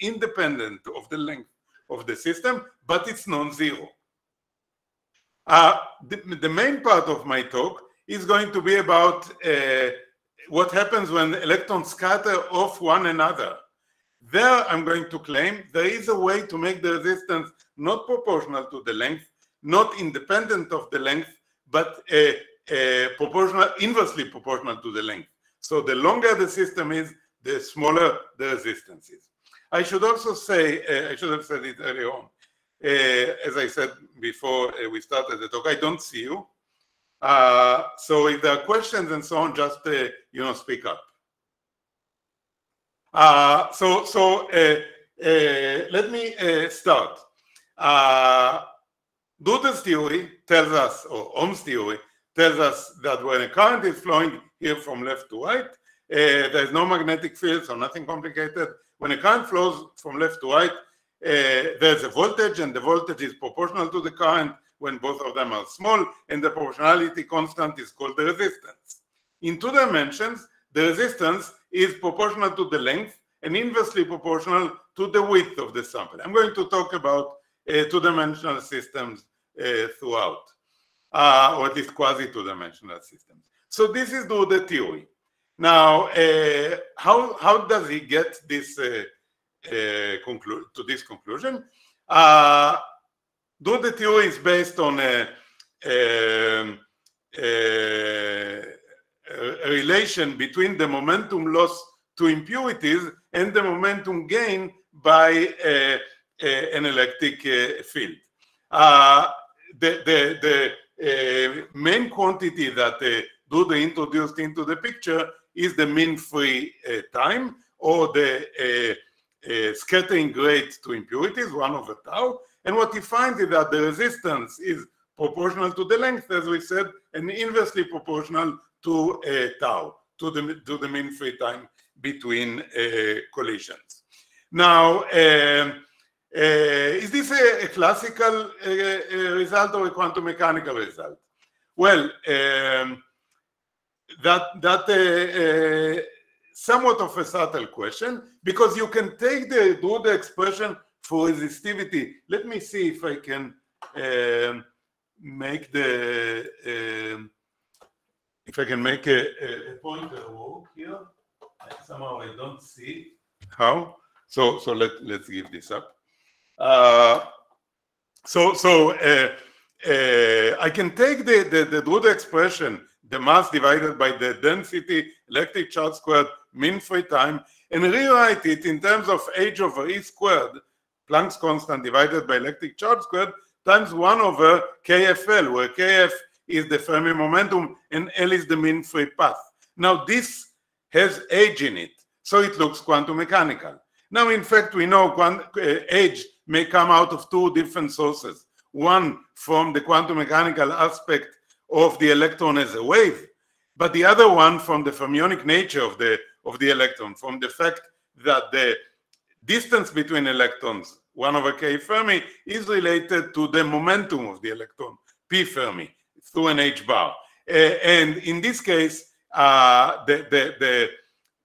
independent of the length of the system, but it's non-zero. Uh, the, the, main part of my talk is going to be about uh, what happens when electrons scatter off one another. There I'm going to claim there is a way to make the resistance not proportional to the length, not independent of the length, but uh, uh, proportional, inversely proportional to the length. So the longer the system is, the smaller the resistance is. I should also say, uh, I should have said it earlier on, uh, as I said before uh, we started the talk, I don't see you. Uh, so if there are questions and so on, just uh, you know, speak up. Uh, so so let me start. Newton's theory tells us, or Ohm's theory tells us that when a current is flowing here from left to right, uh, there's no magnetic field, so nothing complicated. When a current flows from left to right, uh, there's a voltage, and the voltage is proportional to the current when both of them are small, and the proportionality constant is called the resistance. In two dimensions, the resistance is proportional to the length and inversely proportional to the width of the sample. I'm going to talk about uh, two-dimensional systems uh, throughout, uh, or at least quasi-two-dimensional systems. So this is the theory. Now, uh, how, how does he get this uh, uh, to this conclusion? Uh, the theory is based on a, a, a, a, relation between the momentum loss to impurities and the momentum gain by an electric field. Uh, the the, the uh, main quantity that uh, Drude introduced into the picture is the mean free uh, time or the uh, uh, scattering rate to impurities, one over tau. And what he finds is that the resistance is proportional to the length, as we said, and inversely proportional to tau, to the, to the mean free time between collisions. Now, um, uh, is this a, a classical uh, uh, result or a quantum mechanical result? Well, um, that that somewhat of a subtle question because you can take the Drude the expression for resistivity. Let me see if I can um, make the um, if I can make a, a, pointer work here. Somehow I don't see how. So so let let's give this up. Uh, so so uh, uh, I can take the, the, the Drude expression, the mass divided by the density, electric charge squared, mean free time, and rewrite it in terms of h over e squared, Planck's constant divided by electric charge squared, times 1 over kfl, where kf is the Fermi momentum and L is the mean free path. Now this has h in it, so it looks quantum mechanical. Now, in fact, we know quant- uh, h may come out of two different sources. One from the quantum mechanical aspect of the electron as a wave, but the other one from the fermionic nature of the of the electron, from the fact that the distance between electrons, 1 over k Fermi, is related to the momentum of the electron, p Fermi, through an h bar. Uh, and in this case, uh, the, the, the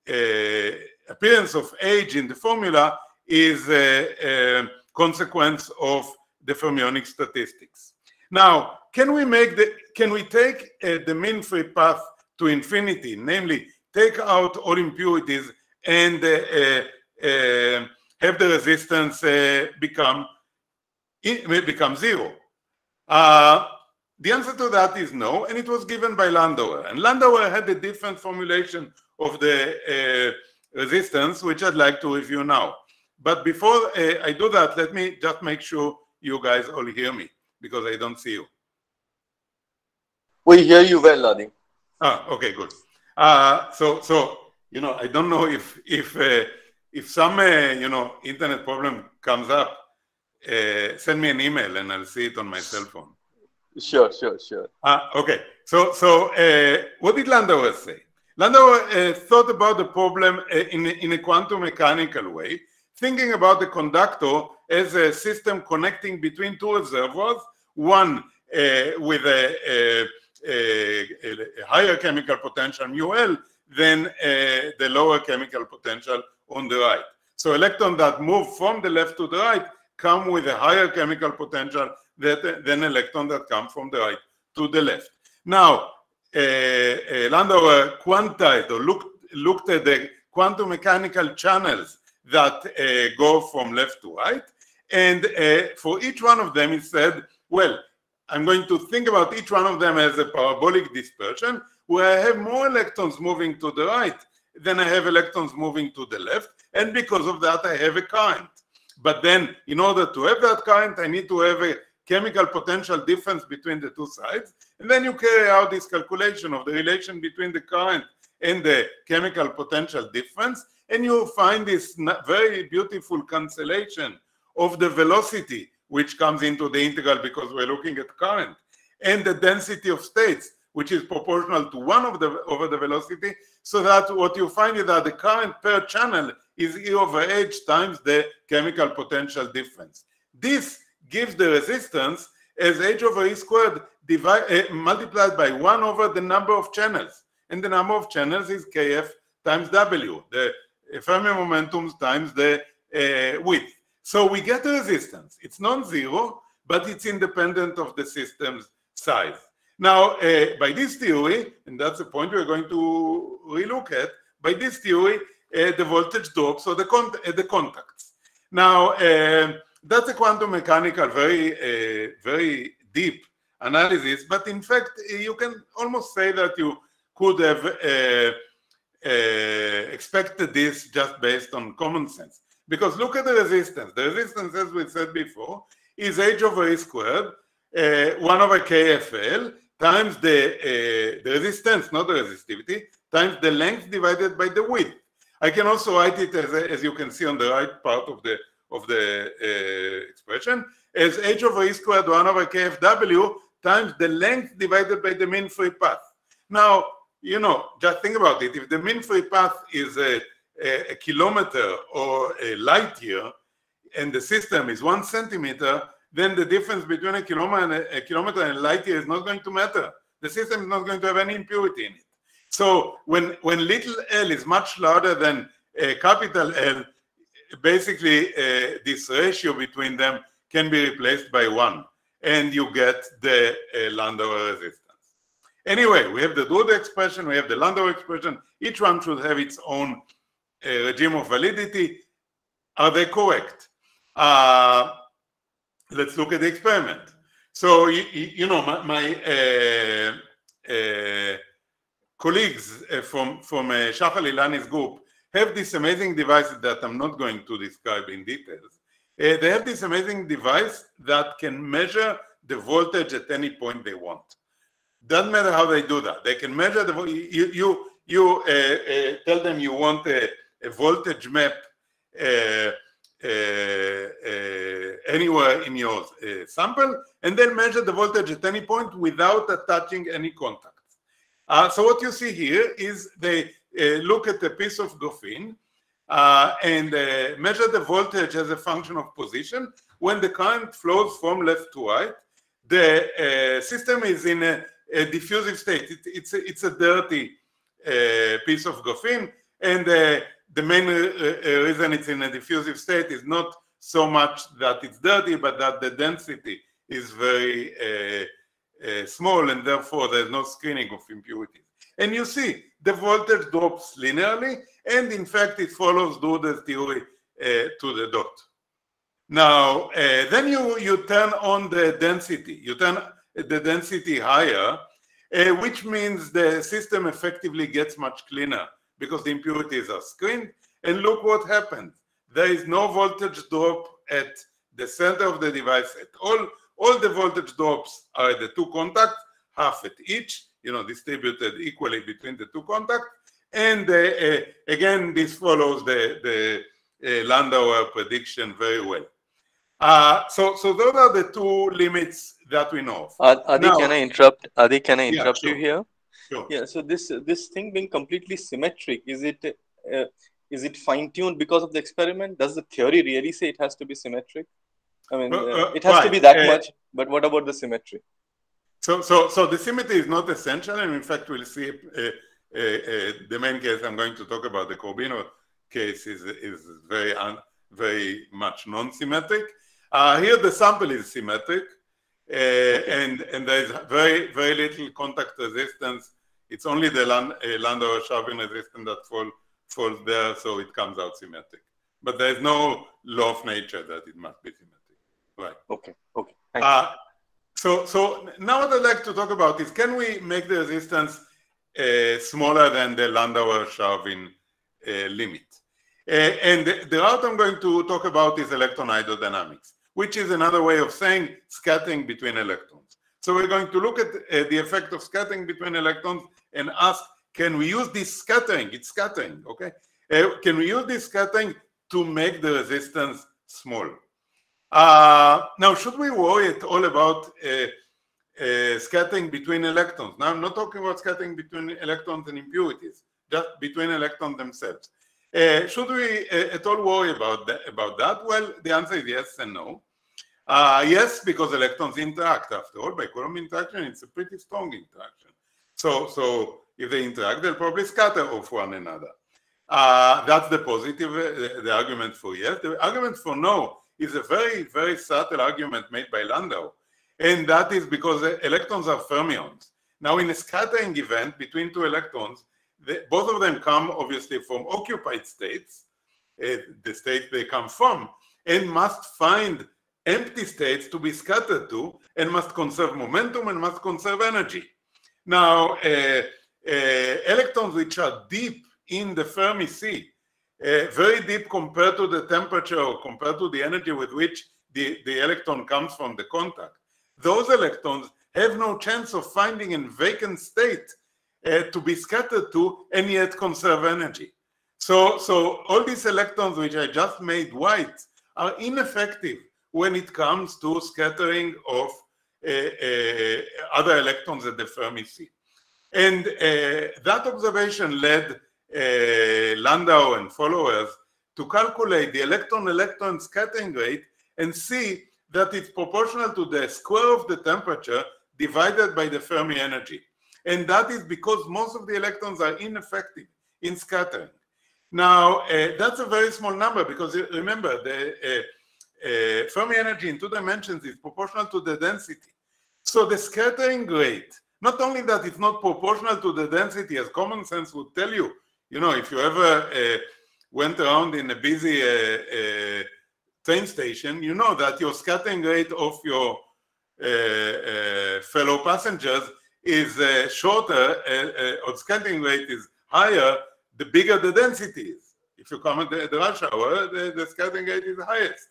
uh, appearance of h in the formula is a consequence of the fermionic statistics. Now, can we make the can we take uh, the mean free path to infinity, namely take out all impurities and uh, uh, uh have the resistance uh, become become zero? The answer to that is no, and it was given by Landauer. And Landauer had a different formulation of the resistance, which I'd like to review now. But before I do that, let me just make sure you guys all hear me because I don't see you. We hear you well, Adi. Ah, okay, good. Uh, so, so you know, I don't know if if uh, if some uh, you know internet problem comes up, uh, send me an email and I'll see it on my cell phone. Sure, sure, sure. Ah, okay. So, so uh, what did Landauer say? Landauer thought about the problem in in a quantum mechanical way thinking about the conductor as a system connecting between two reservoirs, one uh, with a, a, a, higher chemical potential mu L than uh, the lower chemical potential on the right. So electrons that move from the left to the right come with a higher chemical potential than electrons that come from the right to the left. Now, uh, uh, Landauer quantized or looked, looked at the quantum mechanical channels that uh, go from left to right. And uh, for each one of them, he said, well, I'm going to think about each one of them as a parabolic dispersion where I have more electrons moving to the right than I have electrons moving to the left. And because of that, I have a current. But then in order to have that current, I need to have a chemical potential difference between the two sides. And then you carry out this calculation of the relation between the current and the chemical potential difference. And you find this very beautiful cancellation of the velocity, which comes into the integral because we're looking at current, and the density of states, which is proportional to one of the over the velocity, so that what you find is that the current per channel is E over H times the chemical potential difference. This gives the resistance as H over E squared divide, uh, multiplied by 1 over the number of channels. And the number of channels is Kf times W, the Fermi momentums times the uh, width. So we get a resistance. It's non-zero, but it's independent of the system's size. Now, uh, by this theory, and that's the point we're going to relook at, by this theory, uh, the voltage drops or the, con uh, the contacts. Now, uh, that's a quantum mechanical, very, uh, very deep analysis, but in fact, you can almost say that you could have uh, expected this just based on common sense. Because look at the resistance. The resistance, as we said before, is h over e squared, uh, 1 over kfl, times the, uh, the resistance, not the resistivity, times the length divided by the width. I can also write it as, as you can see on the right part of the, of the uh, expression as h over e squared 1 over kfw times the length divided by the mean free path. Now, you know, just think about it. If the mean free path is a, a, a kilometer or a light year, and the system is one centimeter, then the difference between a kilometer and a, a kilometer and light year is not going to matter. The system is not going to have any impurity in it. So when, when little l is much larger than a capital L, basically uh, this ratio between them can be replaced by one and you get the uh, Landauer resistance. Anyway, we have the Drude expression, we have the Landauer expression. Each one should have its own uh, regime of validity. Are they correct? Uh, let's look at the experiment. So, you, you know, my, my uh, uh, colleagues from, from uh, Ilani's group have this amazing device that I'm not going to describe in details. Uh, they have this amazing device that can measure the voltage at any point they want. Doesn't matter how they do that. They can measure the you you you uh, uh, tell them you want a, a voltage map uh, uh, uh, anywhere in your uh, sample and then measure the voltage at any point without attaching any contacts. so what you see here is they look at a piece of graphene and measure the voltage as a function of position. When the current flows from left to right, the system is in a, a diffusive state. It, it's, a, it's a dirty piece of graphene and the main uh, uh, reason it's in a diffusive state is not so much that it's dirty, but that the density is very uh, uh, small and therefore there's no screening of impurities. And you see the voltage drops linearly and in fact it follows Drude's theory uh, to the dot. Now, uh, then you, you turn on the density, you turn the density higher, which means the system effectively gets much cleaner because the impurities are screened. And look what happened. There is no voltage drop at the center of the device at all. All the voltage drops are at the two contacts, half at each, you know, distributed equally between the two contacts. And uh, uh, again, this follows the, the uh, Landauer prediction very well. Uh, so, so those are the two limits that we know. Adi, now, can I interrupt? Adi, can I interrupt yeah, sure. you here? Sure. Yeah. So this this thing being completely symmetric is it uh, is it fine tuned because of the experiment? Does the theory really say it has to be symmetric? I mean, uh, uh, it has right. to be that uh, much. But what about the symmetry? So so so the symmetry is not essential, and in fact, we'll see uh, uh, the main case. I'm going to talk about the Corbino case is, is very, un, very much non-symmetric. Uh, here the sample is symmetric, uh, and, and there is very, very little contact resistance. It's only the Land, uh, Landauer-Sharvin resistance that fall, falls there, so it comes out symmetric. But there is no law of nature that it must be symmetric. Right. Okay. Okay. Uh, so, so now what I'd like to talk about is can we make the resistance uh, smaller than the Landauer-Sharvin uh, limit? Uh, and the, the route I'm going to talk about is electron hydrodynamics, which is another way of saying scattering between electrons. So we're going to look at uh, the effect of scattering between electrons and ask, can we use this scattering? It's scattering, okay? Uh, can we use this scattering to make the resistance small? Uh, now, should we worry at all about uh, uh, scattering between electrons? Now, I'm not talking about scattering between electrons and impurities, just between electrons themselves. Uh, should we uh, at all worry about that, about that? Well, the answer is yes and no. Uh, yes, because electrons interact. After all, by Coulomb interaction, it's a pretty strong interaction. So, so if they interact, they'll probably scatter off one another. that's the positive, the argument for yes. The argument for no is a very, very subtle argument made by Landau. And that is because electrons are fermions. Now, in a scattering event between two electrons, the, both of them come obviously from occupied states, uh, the state they come from, and must find empty states to be scattered to, and must conserve momentum and must conserve energy. Now, uh, uh, electrons which are deep in the Fermi sea uh, very deep compared to the temperature or compared to the energy with which the, the electron comes from the contact. Those electrons have no chance of finding a vacant state uh, to be scattered to and yet conserve energy. So, so all these electrons which I just made white are ineffective when it comes to scattering of uh, uh, other electrons at the Fermi sea. And uh, that observation led uh, Landau and followers to calculate the electron-electron scattering rate and see that it's proportional to the square of the temperature divided by the Fermi energy. And that is because most of the electrons are ineffective in scattering. Now, uh, that's a very small number because uh, remember, the uh, uh, Fermi energy in two dimensions is proportional to the density. So the scattering rate, not only that it's not proportional to the density as common sense would tell you, you know, if you ever uh, went around in a busy uh, train station, you know that your scattering rate of your fellow passengers is uh, shorter, uh, uh, or scattering rate is higher, the bigger the density is. If you come at the, the rush hour, the, the scattering rate is highest.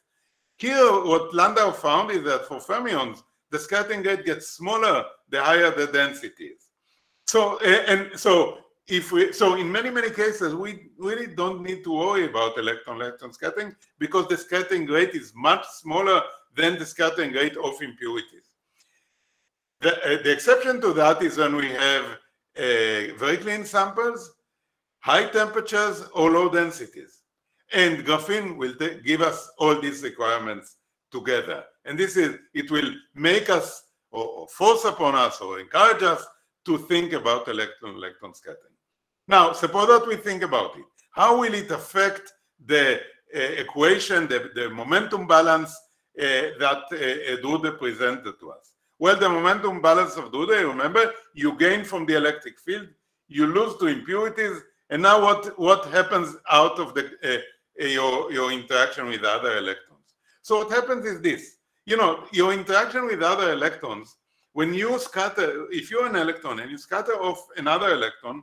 Here, what Landau found is that for fermions, the scattering rate gets smaller the higher the density is. So, and so if we so in many many cases we really don't need to worry about electron electron scattering because the scattering rate is much smaller than the scattering rate of impurities the, uh, the exception to that is when we have uh, very clean samples high temperatures or low densities and graphene will give us all these requirements together and this is it will make us or force upon us or encourage us to think about electron electron scattering now, suppose that we think about it. How will it affect the uh, equation, the, the, momentum balance uh, that uh, Drude presented to us? Well, the momentum balance of Drude, remember, you gain from the electric field, you lose to impurities, and now what, what happens out of the, uh, your, your interaction with other electrons? So what happens is this, you know, your interaction with other electrons, when you scatter, if you're an electron and you scatter off another electron,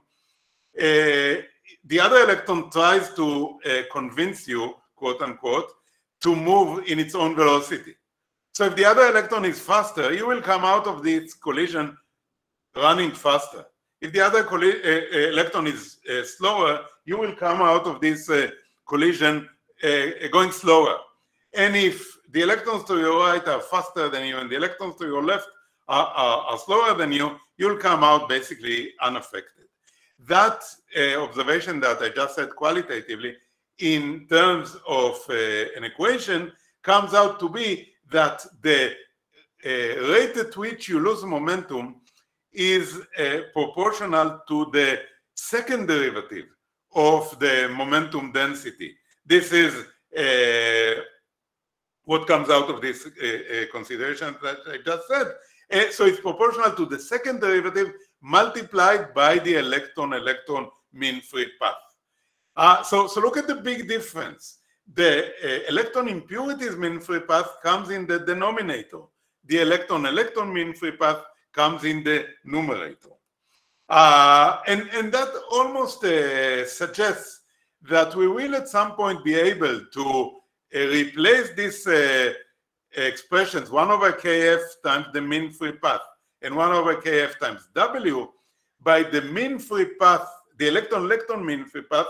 uh, the other electron tries to uh, convince you, quote unquote, to move in its own velocity. So if the other electron is faster, you will come out of this collision running faster. If the other uh, electron is slower, you will come out of this collision going slower. And if the electrons to your right are faster than you and the electrons to your left are, are, are slower than you, you'll come out basically unaffected that uh, observation that I just said qualitatively in terms of uh, an equation comes out to be that the uh, rate at which you lose momentum is uh, proportional to the second derivative of the momentum density. This is uh, what comes out of this uh, uh, consideration that I just said. Uh, so it's proportional to the second derivative multiplied by the electron-electron mean free path. So, so look at the big difference. The uh, electron impurities mean free path comes in the denominator. The electron-electron mean free path comes in the numerator. Uh, and, and that almost uh, suggests that we will at some point be able to uh, replace these expressions, 1 over kf times the mean free path and 1 over kf times w by the mean free path, the electron-electron mean free path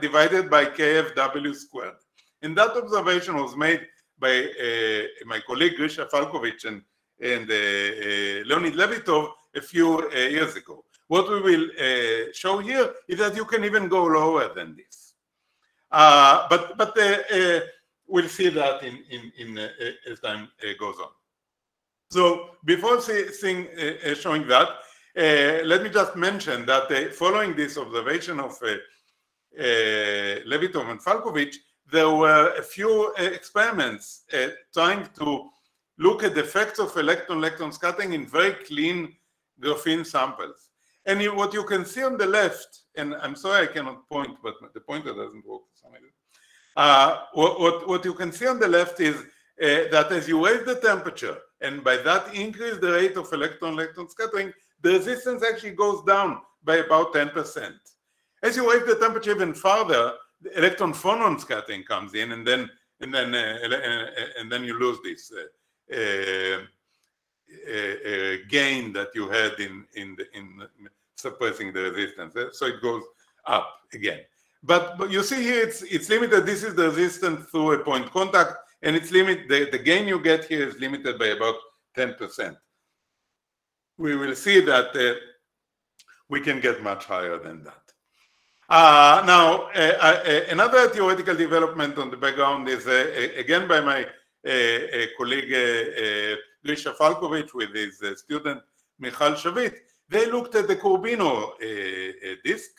divided by kfw squared. And that observation was made by uh, my colleague Grisha Falkovich and, and uh, uh, Leonid Levitov a few uh, years ago. What we will uh, show here is that you can even go lower than this. Uh, but but uh, uh, we'll see that in, in, in as time goes on. So before see, seeing, showing that, let me just mention that following this observation of Levitov and Falkovich, there were a few uh, experiments uh, trying to look at the effects of electron-electron scattering in very clean graphene samples. And what you can see on the left, and I'm sorry I cannot point, but the pointer doesn't work for some reason. Uh, what, what, what, you can see on the left is uh, that as you raise the temperature, and by that increase the rate of electron-electron scattering, the resistance actually goes down by about 10%. As you raise the temperature even further, the electron phonon scattering comes in, and then and then uh, and then you lose this uh, uh, uh, gain that you had in in the, in suppressing the resistance. So it goes up again. But, but you see here, it's it's limited. This is the resistance through a point contact, and it's limit. The, the gain you get here is limited by about 10%. We will see that uh, we can get much higher than that. Uh, now, uh, uh, uh, another theoretical development on the background is uh, uh, again by my colleague Grisha Falkovich with his student Michal Shavit. They looked at the Corbino disk,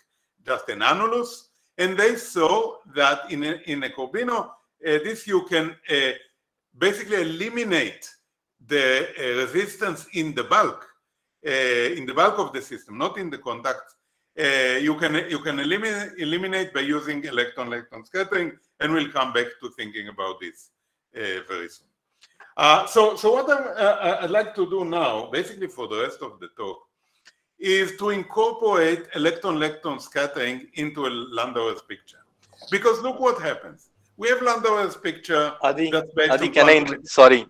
just an annulus, and they saw that in a, in a Corbino disk you can basically eliminate the resistance in the bulk, in the bulk of the system, not in the contact uh, you can you can eliminate eliminate by using electron electron scattering and we'll come back to thinking about this uh, very soon uh, so so what i uh, i'd like to do now basically for the rest of the talk is to incorporate electron electron scattering into a landauer's picture because look what happens we have landauer's picture adi, adi can i sorry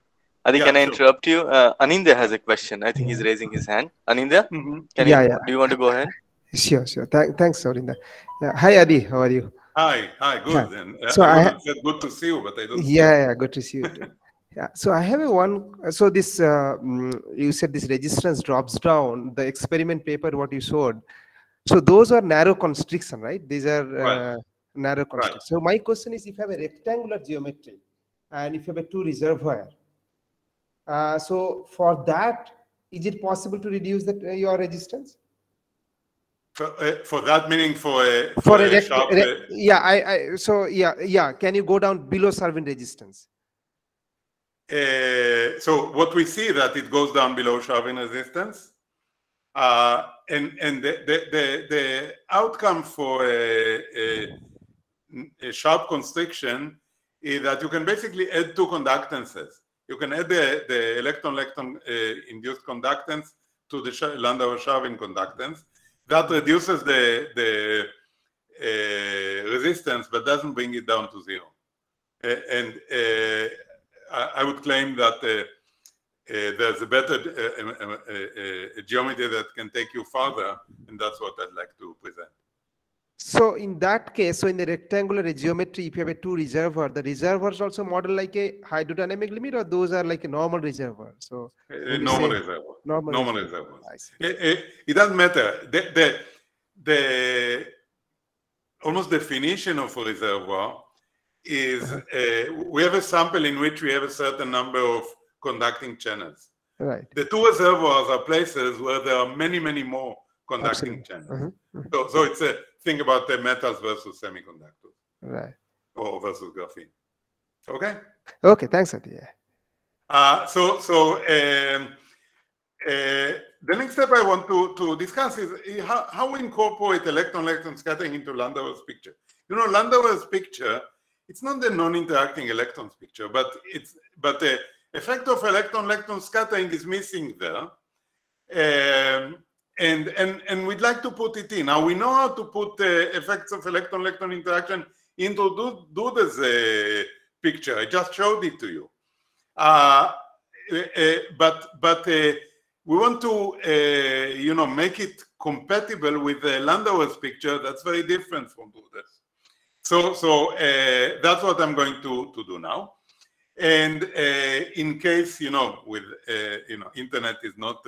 Adi, yeah, can I interrupt you? Uh, Anindya has a question. I think he's raising his hand. Anindya, mm -hmm. can yeah, you, yeah. do you want to go ahead? Sure, sure. Th- thanks, Sorinda. Uh, hi, Adi. How are you? Hi, hi. Good. Yeah. And, uh, so I, I good to see you, but I don't. Yeah, yeah. Good to see you. Too. yeah. So I have a one. So this, uh, mm, you said this resistance drops down. The experiment paper, what you showed. So those are narrow constriction, right? These are uh, right. narrow constriction. Right. So my question is, if you have a rectangular geometry, and if you have a two reservoir, uh, so for that, is it possible to reduce that uh, your resistance? For, uh, for that meaning for a for, for a, sharp, uh, yeah I, I so yeah yeah can you go down below Sharvin resistance? Uh, so what we see that it goes down below Sharvin resistance uh, and and the, the, the, the outcome for a, a, a, sharp constriction is that you can basically add two conductances. You can add the, the electron-electron uh, induced conductance to the Landauer-Sharvin conductance that reduces the the uh, resistance but doesn't bring it down to zero. And uh, I, I, would claim that uh, uh, there's a better uh, geometry that can take you farther, and that's what I'd like to present. So in that case, so in the rectangular geometry, if you have a two reservoir, the reservoirs also model like a hydrodynamic limit, or those are like a normal reservoir. So a normal reservoir. Normal, normal reservoir. It, it, it, doesn't matter. The, the the almost definition of a reservoir is uh, we have a sample in which we have a certain number of conducting channels. Right. The two reservoirs are places where there are many, many more conducting Absolutely. channels. Uh-huh. Uh-huh. So, so it's a think about the metals versus semiconductors. Right. Or versus graphene. Okay. Okay. Thanks, Adi. Uh, so so um, uh, the next step I want to, to discuss is how, how we incorporate electron-electron scattering into Landauer's picture. You know, Landauer's picture, it's not the non-interacting electrons picture, but it's but the effect of electron-electron scattering is missing there. Um, and, and, and we'd like to put it in. Now we know how to put the effects of electron-electron interaction into Drude, uh, picture. I just showed it to you. Uh, uh, but but uh, we want to uh, you know make it compatible with the Landauer's picture. That's very different from Drude. So so uh, that's what I'm going to to do now. And in case you know with you know internet is not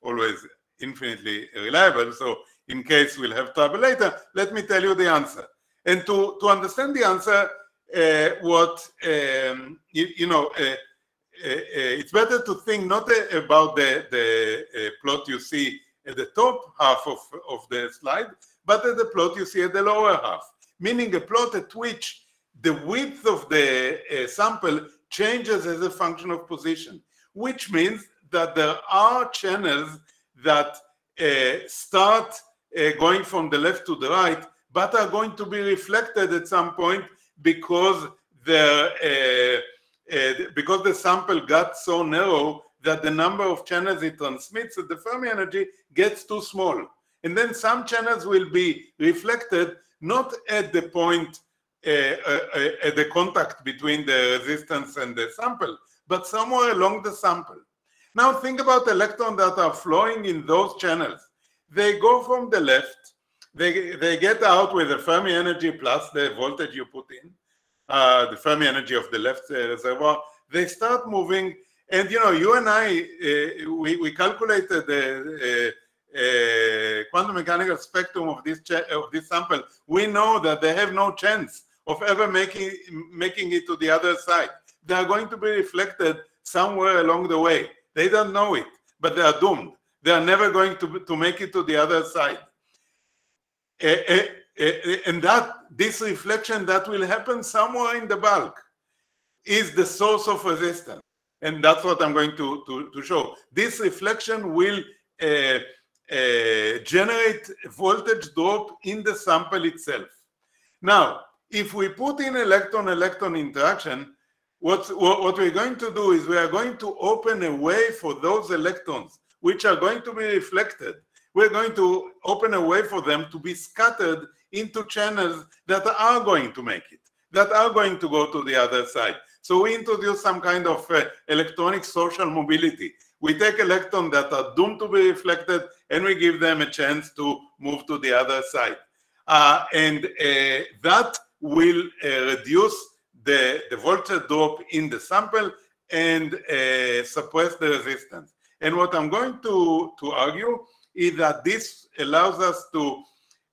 always infinitely reliable. So in case we'll have trouble later, let me tell you the answer. And to, to understand the answer, uh, what, um, you, you, know, uh, uh, uh it's better to think not about the, the uh, plot you see at the top half of, of the slide, but at the plot you see at the lower half, meaning a plot at which the width of the uh, sample changes as a function of position, which means that there are channels that uh, start uh, going from the left to the right, but are going to be reflected at some point because the uh, because the sample got so narrow that the number of channels it transmits at the Fermi energy gets too small. And then some channels will be reflected not at the point uh, uh, uh, at the contact between the resistance and the sample, but somewhere along the sample. Now think about electrons that are flowing in those channels. They go from the left, they, they get out with the Fermi energy plus the voltage you put in, uh, the Fermi energy of the left uh, reservoir. They start moving, and you know, you and I, uh, we, we calculated the uh, uh, quantum mechanical spectrum of this of this sample. We know that they have no chance of ever making making it to the other side. They are going to be reflected somewhere along the way. They don't know it, but they are doomed. They are never going to, to make it to the other side. and that this reflection that will happen somewhere in the bulk is the source of resistance. And that's what I'm going to, to, to show. This reflection will uh, uh, generate voltage drop in the sample itself. Now, if we put in electron-electron interaction, what, what we're going to do is we are going to open a way for those electrons which are going to be reflected. We're going to open a way for them to be scattered into channels that are going to make it, that are going to go to the other side. So we introduce some kind of uh, electronic social mobility. We take electrons that are doomed to be reflected and we give them a chance to move to the other side. Uh, and uh, that will uh, reduce the, the voltage drop in the sample and uh, suppress the resistance. And what I'm going to, to argue is that this allows us to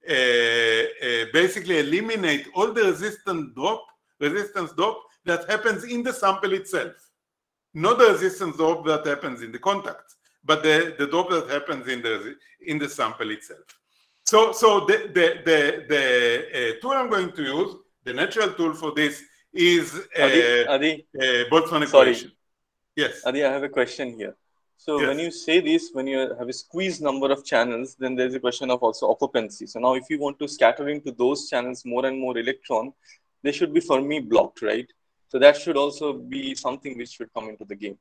uh, uh, basically eliminate all the resistance drop, resistance drop that happens in the sample itself. Not the resistance drop that happens in the contacts, but the, the drop that happens in the, in the sample itself. So, so the, the, the, the uh, tool I'm going to use, the natural tool for this is Adi, Adi, Boltzmann equation. Yes. Adi, I have a question here. So yes. when you say this, when you have a squeezed number of channels, then there's a question of also occupancy. So now if you want to scatter into those channels more and more electron, they should be Fermi blocked, right? So that should also be something which should come into the game.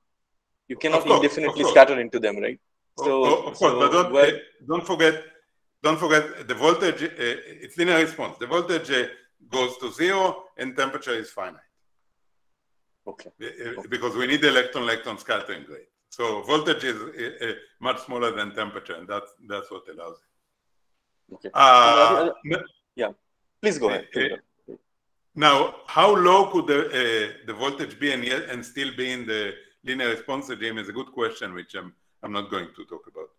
You cannot course, indefinitely scatter into them, right? So, of course, so but don't, where, uh, don't forget, don't forget the voltage. Uh, it's linear response. The voltage uh, goes to zero and temperature is finite. Okay. okay. Because we need electron-electron scattering rate. So voltage is uh, much smaller than temperature, and that's that's what allows it. Okay. Uh, yeah. Please go ahead. Please go. Now, how low could the uh, the voltage be and, yet, and still be in the linear response regime is a good question, which I'm I'm not going to talk about.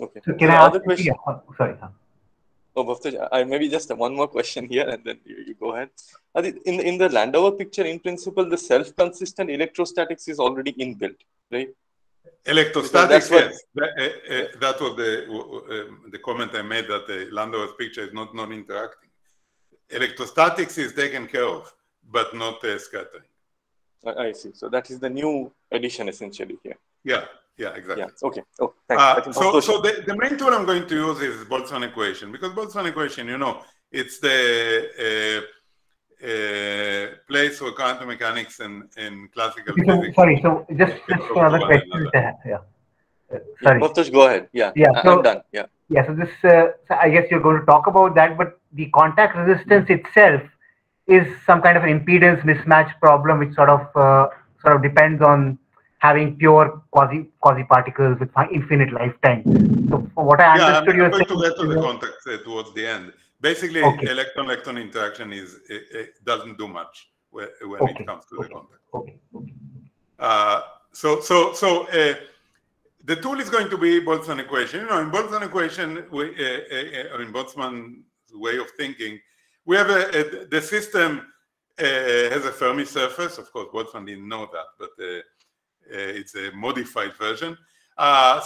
Okay. So can I ask a question? Yeah. Sorry. Oh, Bhaftoj, I maybe just one more question here and then you, you go ahead. In, in the Landauer picture, in principle, the self-consistent electrostatics is already inbuilt, right? Electrostatics, yes. That, uh, uh, that, was the, uh, the comment I made that the Landauer's picture is not non-interacting. Electrostatics is taken care of, but not uh, scattering. I, I, see. So that is the new addition essentially here. Yeah, yeah, exactly. Yeah. Okay. Oh, thanks. Uh, so, so the, the main tool I'm going to use is Boltzmann equation because Boltzmann equation, you know, it's the uh, uh, place for quantum mechanics and, and classical so, physics. Sorry, so just, just for other questions. Yeah. Uh, sorry. Muftash, go ahead. Yeah. Yeah. So, I'm done. Yeah. Yeah. So this, uh, so I guess you're going to talk about that, but the contact resistance itself is some kind of an impedance mismatch problem, which sort of uh, sort of depends on having pure quasi quasi particles with infinite lifetime. So what I understood, yeah, I'm, I'm going to get to the context uh, towards the end. Basically, okay. electron-electron interaction is it, it, doesn't do much when, when okay. it comes to okay. the contact. Okay. Uh, so so so uh, the tool is going to be Boltzmann equation. You know, in Boltzmann equation, we, uh, uh in Boltzmann's way of thinking, we have a, a the system uh, has a Fermi surface. Of course, Boltzmann didn't know that, but uh, it's a modified version.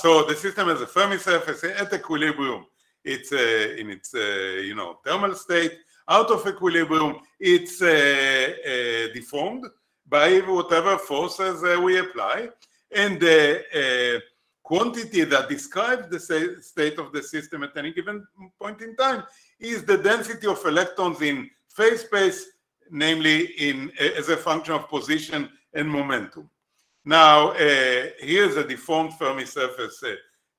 so the system has a Fermi surface at equilibrium it's uh, in its uh, you know thermal state. Out of equilibrium, it's uh, deformed by whatever forces we apply, and the quantity that describes the state of the system at any given point in time is the density of electrons in phase space, namely in as a function of position and momentum. Now, uh, here's a deformed Fermi surface uh,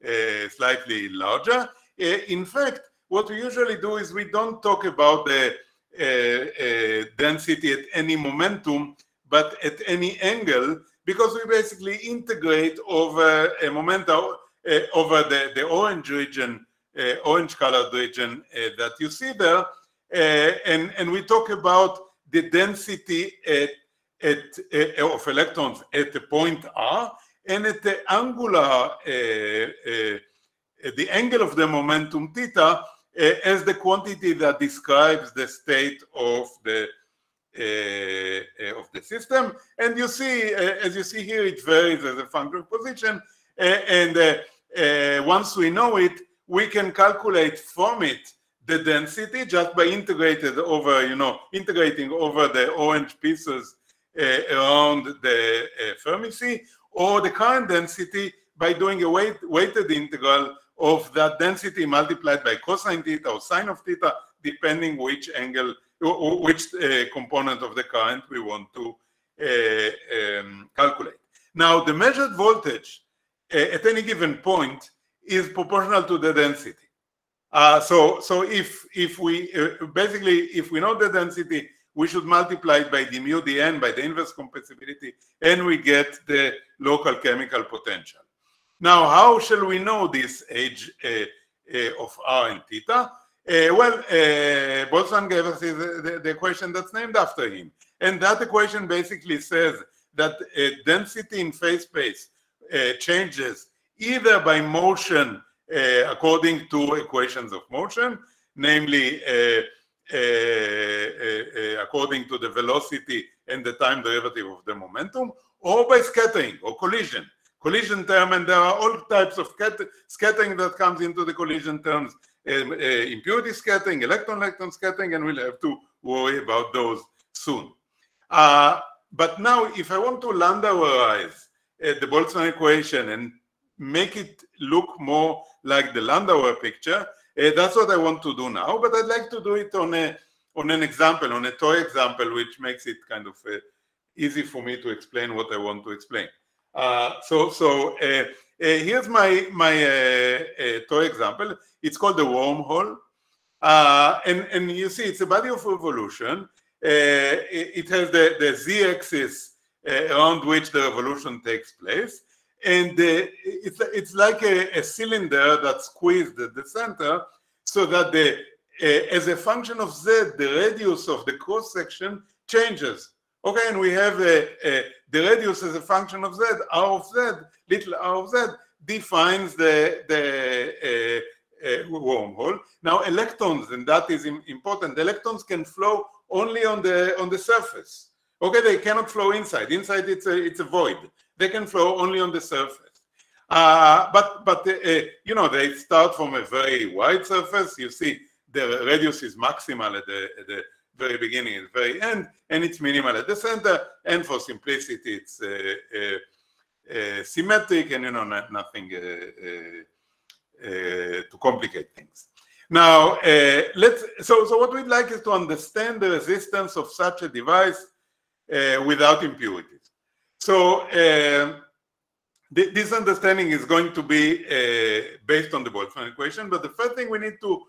uh, slightly larger, uh, in fact, what we usually do is we don't talk about the uh, uh, density at any momentum, but at any angle, because we basically integrate over a momentum over the, the orange region, orange colored region that you see there, and, and we talk about the density at, at, uh, of electrons at the point R and at the angular uh, the angle of the momentum theta as the quantity that describes the state of the of the system. And you see, as you see here, it varies as a function of position. and once we know it, we can calculate from it the density just by integrated over, you know, integrating over the orange pieces around the uh, Fermi sea, or the current density by doing a weight, weighted integral of that density multiplied by cosine theta or sine of theta, depending which angle, which uh, component of the current we want to uh, um, calculate. Now, the measured voltage uh, at any given point is proportional to the density. Uh, so, so if if we uh, basically if we know the density, we should multiply it by the mu dn by the inverse compressibility, and we get the local chemical potential. Now, how shall we know this age uh, uh, of r and theta? Uh, well, uh, Boltzmann gave us the, the, the, equation that's named after him. And that equation basically says that uh, density in phase space uh, changes either by motion uh, according to equations of motion, namely according to the velocity and the time derivative of the momentum, or by scattering or collision collision term, and there are all types of scattering that comes into the collision terms, um, uh, impurity scattering, electron-electron scattering, and we'll have to worry about those soon. Uh, but now, if I want to Landauerize uh, the Boltzmann equation and make it look more like the Landauer picture, uh, that's what I want to do now, but I'd like to do it on a on an example, on a toy example, which makes it kind of uh, easy for me to explain what I want to explain. Uh, so so uh, uh, here's my my toy example. It's called the wormhole, and and you see it's a body of revolution. It, it, has the the z-axis around which the revolution takes place, and it's it's like a, a cylinder that's squeezed at the center, so that the as a function of z, the radius of the cross section changes. Okay, and we have a, a, the radius as a function of z, r of z, little r of z, defines the, the uh, uh, wormhole. Now electrons, and that is important, electrons can flow only on the on the surface. Okay, they cannot flow inside. Inside it's a it's a void. They can flow only on the surface. Uh, but but uh, you know they start from a very wide surface. You see the radius is maximal at the, at the very beginning and very end, and it's minimal at the center. And for simplicity, it's uh, uh, uh symmetric, and you know nothing uh, to complicate things. Now let's. So so what we'd like is to understand the resistance of such a device without impurities. So this understanding is going to be uh, based on the Boltzmann equation, but the first thing we need to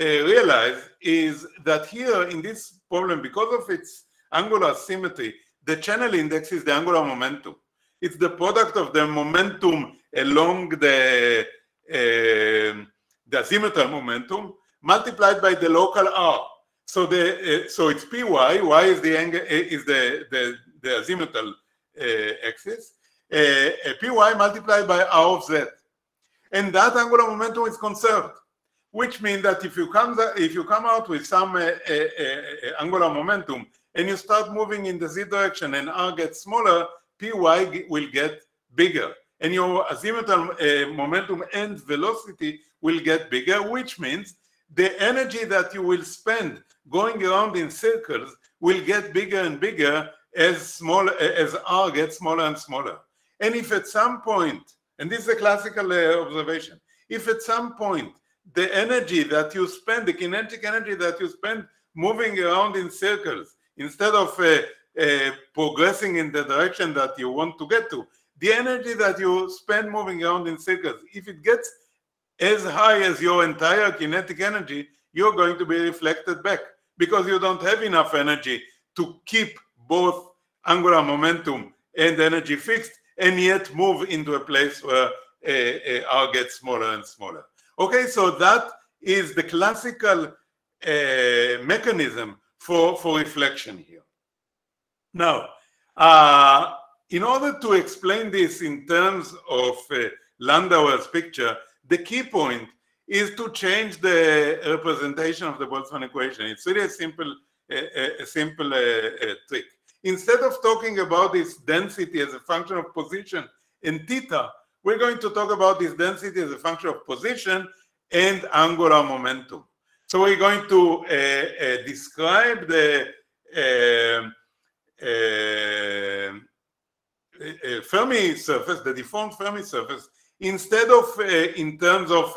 uh, realize is that here in this problem, because of its angular symmetry, the channel index is the angular momentum. It's the product of the momentum along the, uh, the azimuthal momentum multiplied by the local r. So the uh, so it's py. Y is the angle is the the, the azimuthal Eh, axis, uh, eh, py multiplied by r of z. And that angular momentum is conserved, which means that if you come if you come out with some uh, angular momentum and you start moving in the z direction and r gets smaller, py will get bigger. And your azimuthal momentum and velocity will get bigger, which means the energy that you will spend going around in circles will get bigger and bigger as small as r gets smaller and smaller. And if at some point, and this is a classical uh, observation, if at some point the energy that you spend, the kinetic energy that you spend moving around in circles, instead of uh, uh, progressing in the direction that you want to get to, the energy that you spend moving around in circles, if it gets as high as your entire kinetic energy, you're going to be reflected back because you don't have enough energy to keep both angular momentum and energy fixed and yet move into a place where uh, uh, R gets smaller and smaller. Okay, so that is the classical uh, mechanism for, for reflection here. Now, uh, in order to explain this in terms of uh, Landauer's picture, the key point is to change the representation of the Boltzmann equation. It's really a simple, a, a simple uh, trick. Instead of talking about this density as a function of position and theta, we're going to talk about this density as a function of position and angular momentum. So we're going to uh, uh, describe the uh, uh, uh Fermi surface, the deformed Fermi surface, instead of uh, in terms of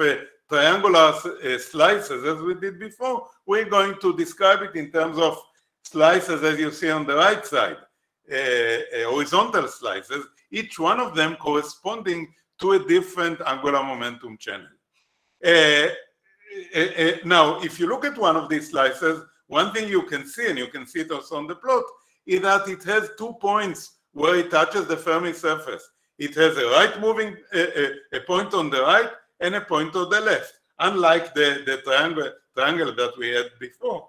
triangular slices as we did before, we're going to describe it in terms of slices as you see on the right side, uh, uh, horizontal slices, each one of them corresponding to a different angular momentum channel. Uh, now, if you look at one of these slices, one thing you can see, and you can see it also on the plot, is that it has two points where it touches the Fermi surface. It has a right moving, a, a point on the right and a point on the left, unlike the, the triangle, triangle that we had before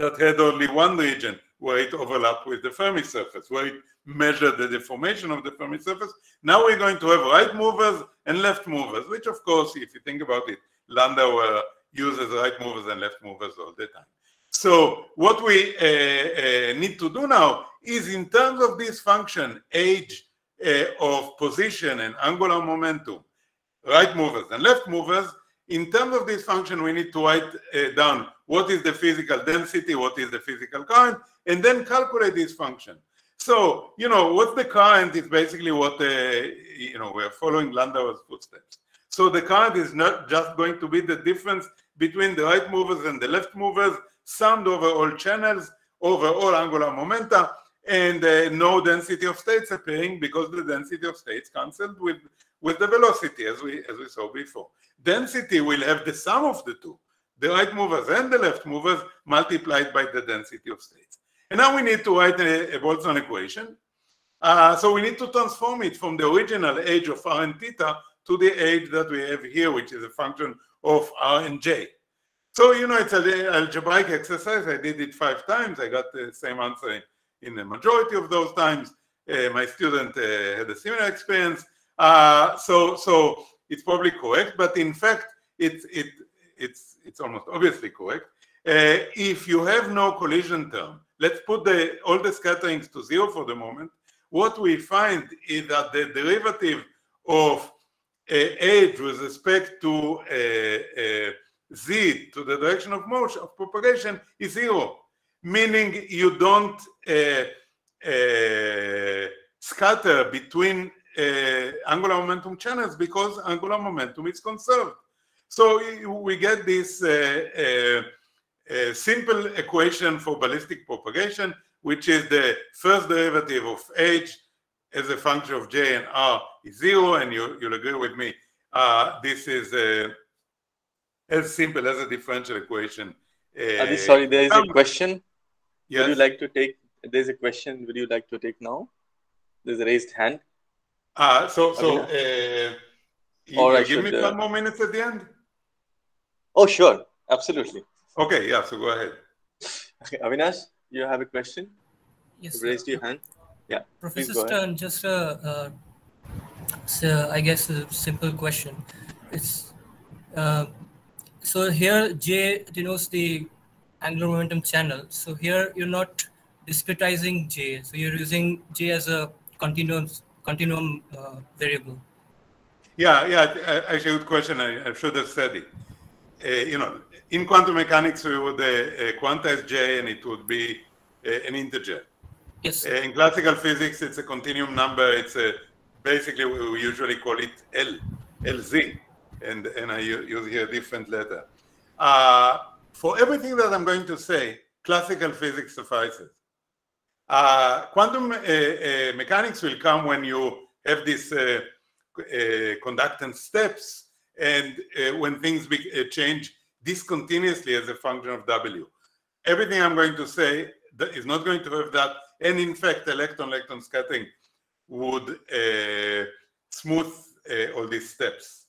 that had only one region where it overlapped with the Fermi surface, where it measured the deformation of the Fermi surface. Now we're going to have right movers and left movers, which of course, if you think about it, Landauer uses right movers and left movers all the time. So what we uh, uh, need to do now is in terms of this function, h uh, of position and angular momentum, right movers and left movers, in terms of this function, we need to write uh, down what is the physical density, what is the physical current, and then calculate this function. So, you know, what's the current is basically what, uh, you know, we're following Landauer's footsteps. So the current is not just going to be the difference between the right movers and the left movers, summed over all channels, over all angular momenta, and uh, no density of states appearing because the density of states cancelled with, with the velocity as we, as we saw before density will have the sum of the two, the right movers and the left movers multiplied by the density of states. And now we need to write a, a Boltzmann equation. Uh, so we need to transform it from the original h of r and theta to the h that we have here, which is a function of r and j. So, you know, it's an algebraic exercise. I did it five times. I got the same answer in the majority of those times. Uh, my student uh, had a similar experience. Uh, so, so it's probably correct, but in fact, it, it, it's, it's almost obviously correct. Uh, if you have no collision term, let's put the, all the scatterings to zero for the moment. What we find is that the derivative of uh, h with respect to uh, uh, z to the direction of motion of propagation is zero, meaning you don't scatter between uh, angular momentum channels because angular momentum is conserved. So we get this uh, uh, simple equation for ballistic propagation, which is the first derivative of h as a function of j and r is zero, and you, will agree with me. Uh, this is uh, as simple as a differential equation. Uh, sorry, there is a question. Yes. Would you like to take? There's a question. Would you like to take now? There's a raised hand. Uh, so, so uh, you, or give should, me uh, more minutes at the end. Oh, sure, absolutely. Okay, yeah. So go ahead. Okay, Avinash, you have a question? Yes. You raised your hand. Yeah. Professor Stern, just a, uh, so I guess a simple question. It's uh, so here J denotes the angular momentum channel. So here you're not discretizing J. So you're using J as a continuum continuum uh, variable. Yeah, yeah. Actually, good question. I, I should have said it. Uh, you know, in quantum mechanics, we would uh, uh quantize J, and it would be uh, an integer. Yes. Uh, in classical physics, it's a continuum number. It's a basically we usually call it L, LZ, and and I use here a different letter. for everything that I'm going to say, classical physics suffices. Uh, quantum uh, uh, mechanics will come when you have these uh, uh, conductance steps and when things be, change discontinuously as a function of W. Everything I'm going to say is not going to have that, and in fact, electron-electron scattering would smooth all these steps.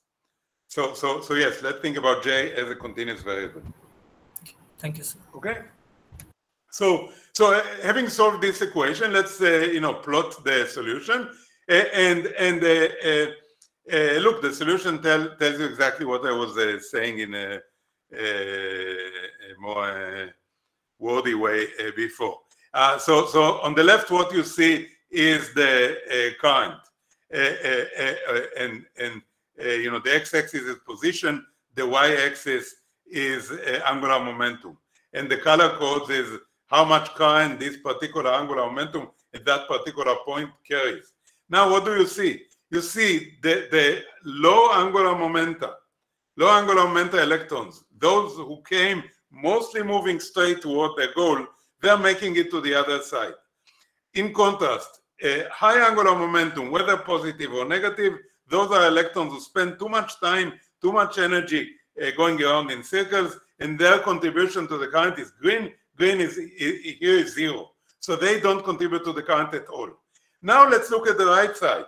So, so, so yes, let's think about J as a continuous variable. Thank you, sir. Okay. So, so uh, having solved this equation, let's uh, you know plot the solution, uh, and and uh, uh, uh, look, the solution tell, tells you exactly what I was uh, saying in a, a more uh, wordy way uh, before. so, so on the left, what you see is the current, and and you know the x-axis is position, the y-axis is angular momentum, and the color codes is how much current this particular angular momentum at that particular point carries. Now, what do you see? You see the, the low angular momentum, low angular momenta electrons, those who came mostly moving straight toward the goal, they're making it to the other side. In contrast, high angular momentum, whether positive or negative, those are electrons who spend too much time, too much energy uh, going around in circles, and their contribution to the current is green, green is here is zero. So they don't contribute to the current at all. Now let's look at the right side.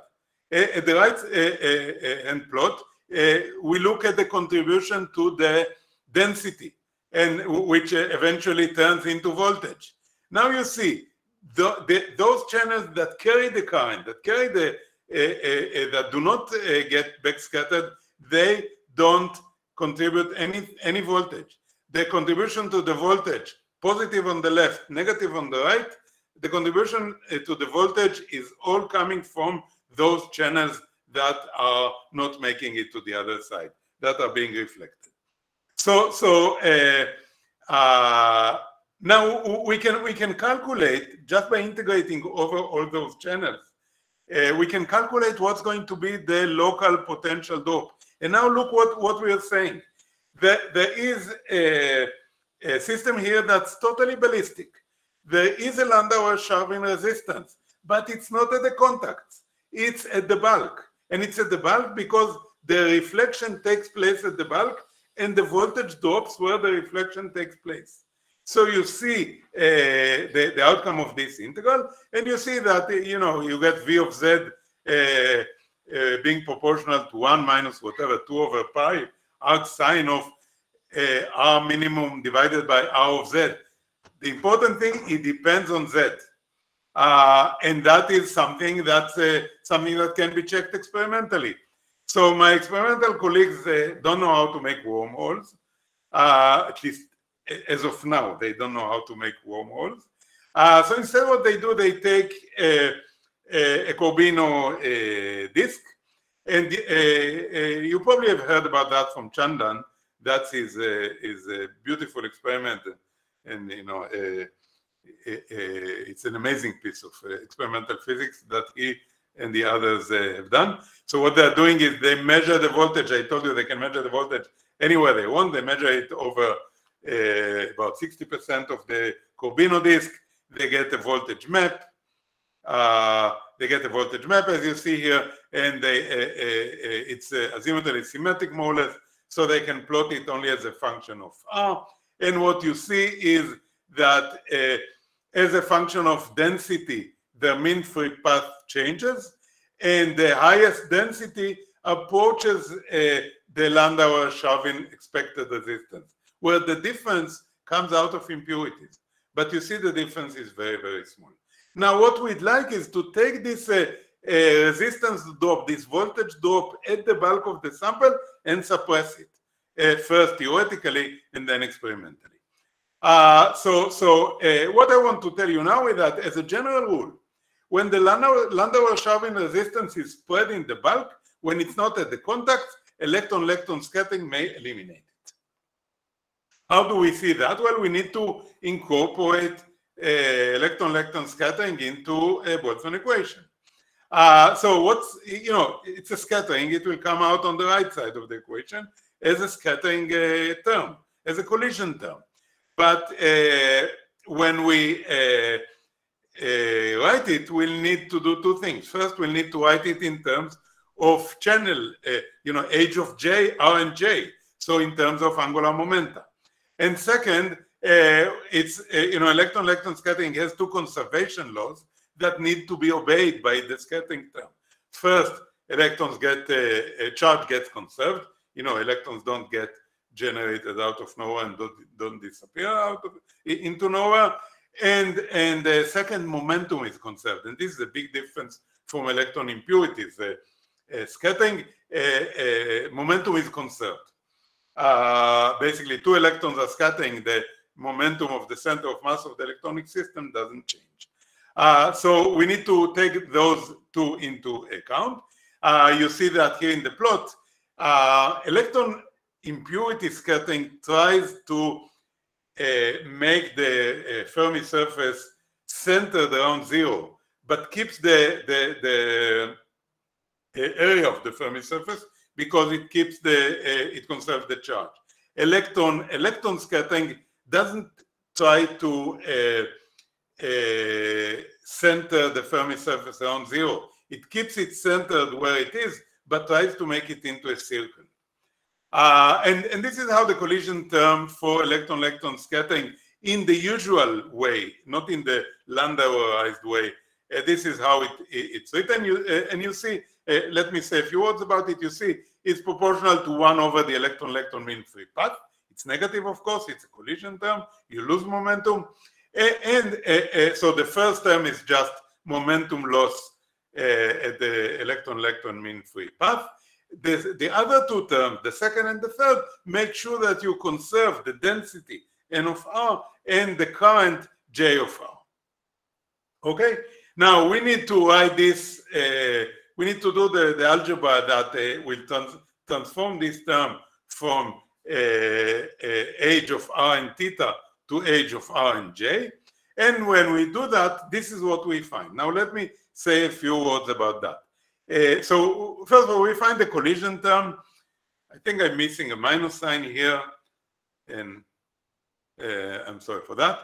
At the right hand plot, we look at the contribution to the density, and which eventually turns into voltage. Now you see the, the, those channels that carry the current, that carry the uh, uh, that do not uh, get backscattered, they don't contribute any any voltage. The contribution to the voltage positive on the left, negative on the right, the contribution uh, to the voltage is all coming from those channels that are not making it to the other side, that are being reflected. So, so uh, uh, now we can we can calculate just by integrating over all those channels. Uh, we can calculate what's going to be the local potential drop. And now look what what we are saying. There, there is a a system here that's totally ballistic. There is a Landauer Sharvin resistance, but it's not at the contacts. It's at the bulk. And it's at the bulk because the reflection takes place at the bulk and the voltage drops where the reflection takes place. So you see uh, the, the outcome of this integral, and you see that, you know, you get V of Z uh, uh, being proportional to 1 minus whatever, 2 over pi, arc sine of uh, R minimum divided by R of Z. The important thing, it depends on Z. Uh, and that is something that's uh, something that can be checked experimentally. So my experimental colleagues uh, don't know how to make wormholes, uh, at least as of now, they don't know how to make wormholes. Uh, so instead what they do, they take a, a, a Corbino uh, disk And you probably have heard about that from Chandan. That's his, his beautiful experiment. And, you know, it's an amazing piece of experimental physics that he and the others have done. So what they're doing is they measure the voltage. I told you they can measure the voltage anywhere they want. They measure it over uh, about 60% of the Corbino disk. They get a voltage map. Uh, they get a voltage map, as you see here, and they, uh, uh, uh it's azimuthally symmetric more or less, so they can plot it only as a function of R. And what you see is that uh, as a function of density, the mean free path changes, and the highest density approaches uh, the Landauer-Sharvin expected resistance, where the difference comes out of impurities. But you see the difference is very, very small. Now, what we'd like is to take this uh, uh, resistance drop, this voltage drop at the bulk of the sample and suppress it, uh, first theoretically and then experimentally. Uh, so, so uh, what I want to tell you now is that as a general rule, when the Landauer-Sharvin resistance is spread in the bulk, when it's not at the contact, electron-electron scattering may eliminate it. How do we see that? Well, we need to incorporate electron-electron scattering into a Boltzmann equation. Uh, so what's, you know, it's a scattering. It will come out on the right side of the equation as a scattering uh, term, as a collision term. But uh, when we uh, uh, write it, we'll need to do two things. First, we'll need to write it in terms of channel, you know, h of J, R and J. So in terms of angular momenta. And second, uh, it's uh, you know electron-electron scattering has two conservation laws that need to be obeyed by the scattering term. First, electrons get uh, a charge gets conserved. You know, electrons don't get generated out of nowhere and don't, don't disappear out of into nowhere. And and the second, momentum is conserved, and this is a big difference from electron impurities. Uh, uh, scattering uh, momentum is conserved. basically, two electrons are scattering the momentum of the center of mass of the electronic system doesn't change. Uh, so we need to take those two into account. Uh, you see that here in the plot, uh, electron impurity scattering tries to uh, make the uh, Fermi surface centered around zero, but keeps the, the, the uh, area of the Fermi surface because it keeps the, it conserves the charge. Electron, electron scattering doesn't try to uh, uh, center the Fermi surface around zero. It keeps it centered where it is, but tries to make it into a circle. Uh, and, and this is how the collision term for electron-electron scattering in the usual way, not in the Landauerized way. Uh, this is how it, it, it's written. You, uh, and you see, uh, let me say a few words about it. You see, it's proportional to 1 over the electron-electron mean free path. It's negative, of course, it's a collision term, you lose momentum. And uh, so the first term is just momentum loss uh, at the electron-electron mean free path. The, the other two terms, the second and the third, make sure that you conserve the density n of r and the current j of r. Okay? Now we need to write this, uh, we need to do the, the algebra that uh, will trans transform this term from h of r and theta to h of r and j. And when we do that, this is what we find. Now let me say a few words about that. Uh, so first of all, we find the collision term. I think I'm missing a minus sign here, and uh, I'm sorry for that.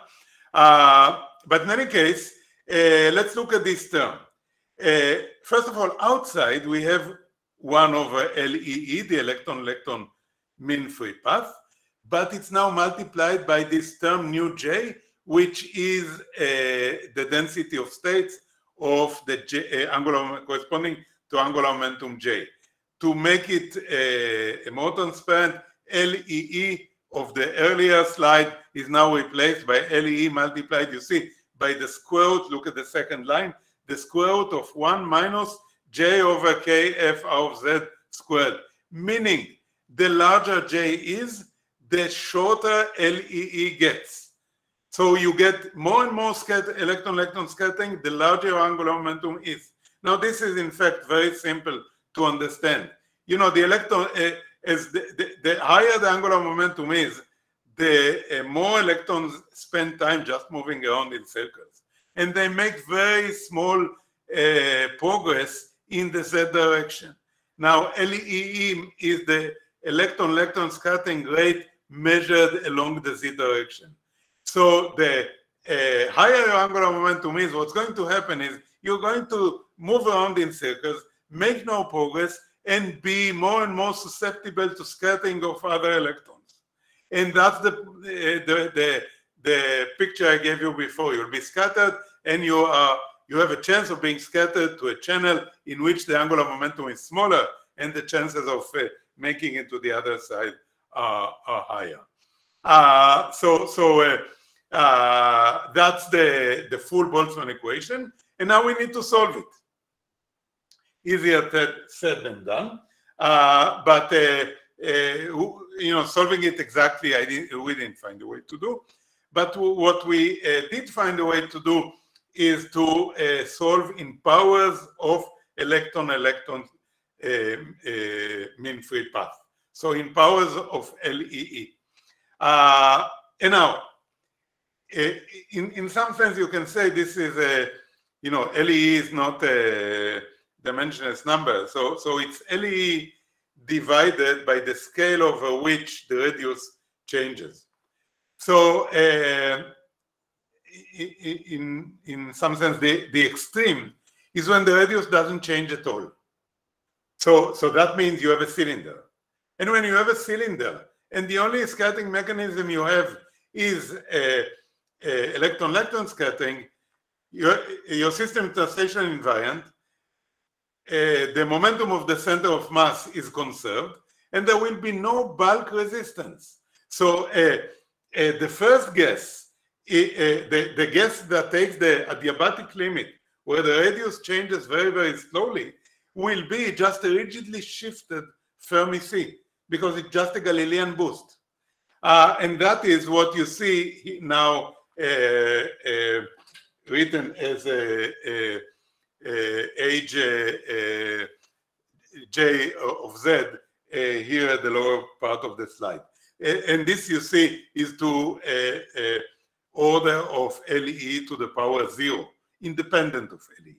Uh, but in any case, uh, let's look at this term. Uh, first of all, outside we have 1 over LEE, the electron-electron mean free path, but it's now multiplied by this term nu j, which is the density of states of the j, uh, angular corresponding to angular momentum j. To make it uh, more transparent, LEE of the earlier slide is now replaced by LEE multiplied, you see, by the square root, look at the second line, the square root of 1 minus j over k f of z squared, meaning the larger J is, the shorter LEE gets. So you get more and more electron-electron scattering, the larger angular momentum is. Now this is in fact very simple to understand. You know, the electron, uh, as the, the, the, higher the angular momentum is, the uh, more electrons spend time just moving around in circles. And they make very small uh, progress in the z direction. Now, LEE is the electron-electron scattering rate measured along the z direction. So the uh, higher angular momentum is, what's going to happen is you're going to move around in circles, make no progress, and be more and more susceptible to scattering of other electrons. And that's the, the, the, the picture I gave you before. You'll be scattered and you are you have a chance of being scattered to a channel in which the angular momentum is smaller and the chances of uh, making it to the other side are, are higher. Uh, so so uh, uh, that's the, the full Boltzmann equation. And now we need to solve it. Easier said than done. Uh, but uh, uh, you know, solving it exactly, I didn't, we didn't find a way to do. But what we did find a way to do is to uh, solve in powers of electron-electron uh, uh, mean free path. So in powers of LEE. Uh, and now, uh, in, in some sense, you can say this is a, you know, LEE is not a dimensionless number. So, so it's LEE divided by the scale over which the radius changes. So uh, in, in some sense, the, the extreme is when the radius doesn't change at all. So, so that means you have a cylinder. And when you have a cylinder, and the only scattering mechanism you have is electron-electron scattering, your, your system is translation invariant, the momentum of the center of mass is conserved, and there will be no bulk resistance. So uh, uh, the first guess the, the that takes the adiabatic limit, where the radius changes very, very slowly, will be just a rigidly shifted Fermi sea, because it's just a Galilean boost. Uh, and that is what you see now uh, uh, written as a, a h uh, uh, j of z uh, here at the lower part of the slide. and this you see is to a order of LE to the power zero, independent of LE.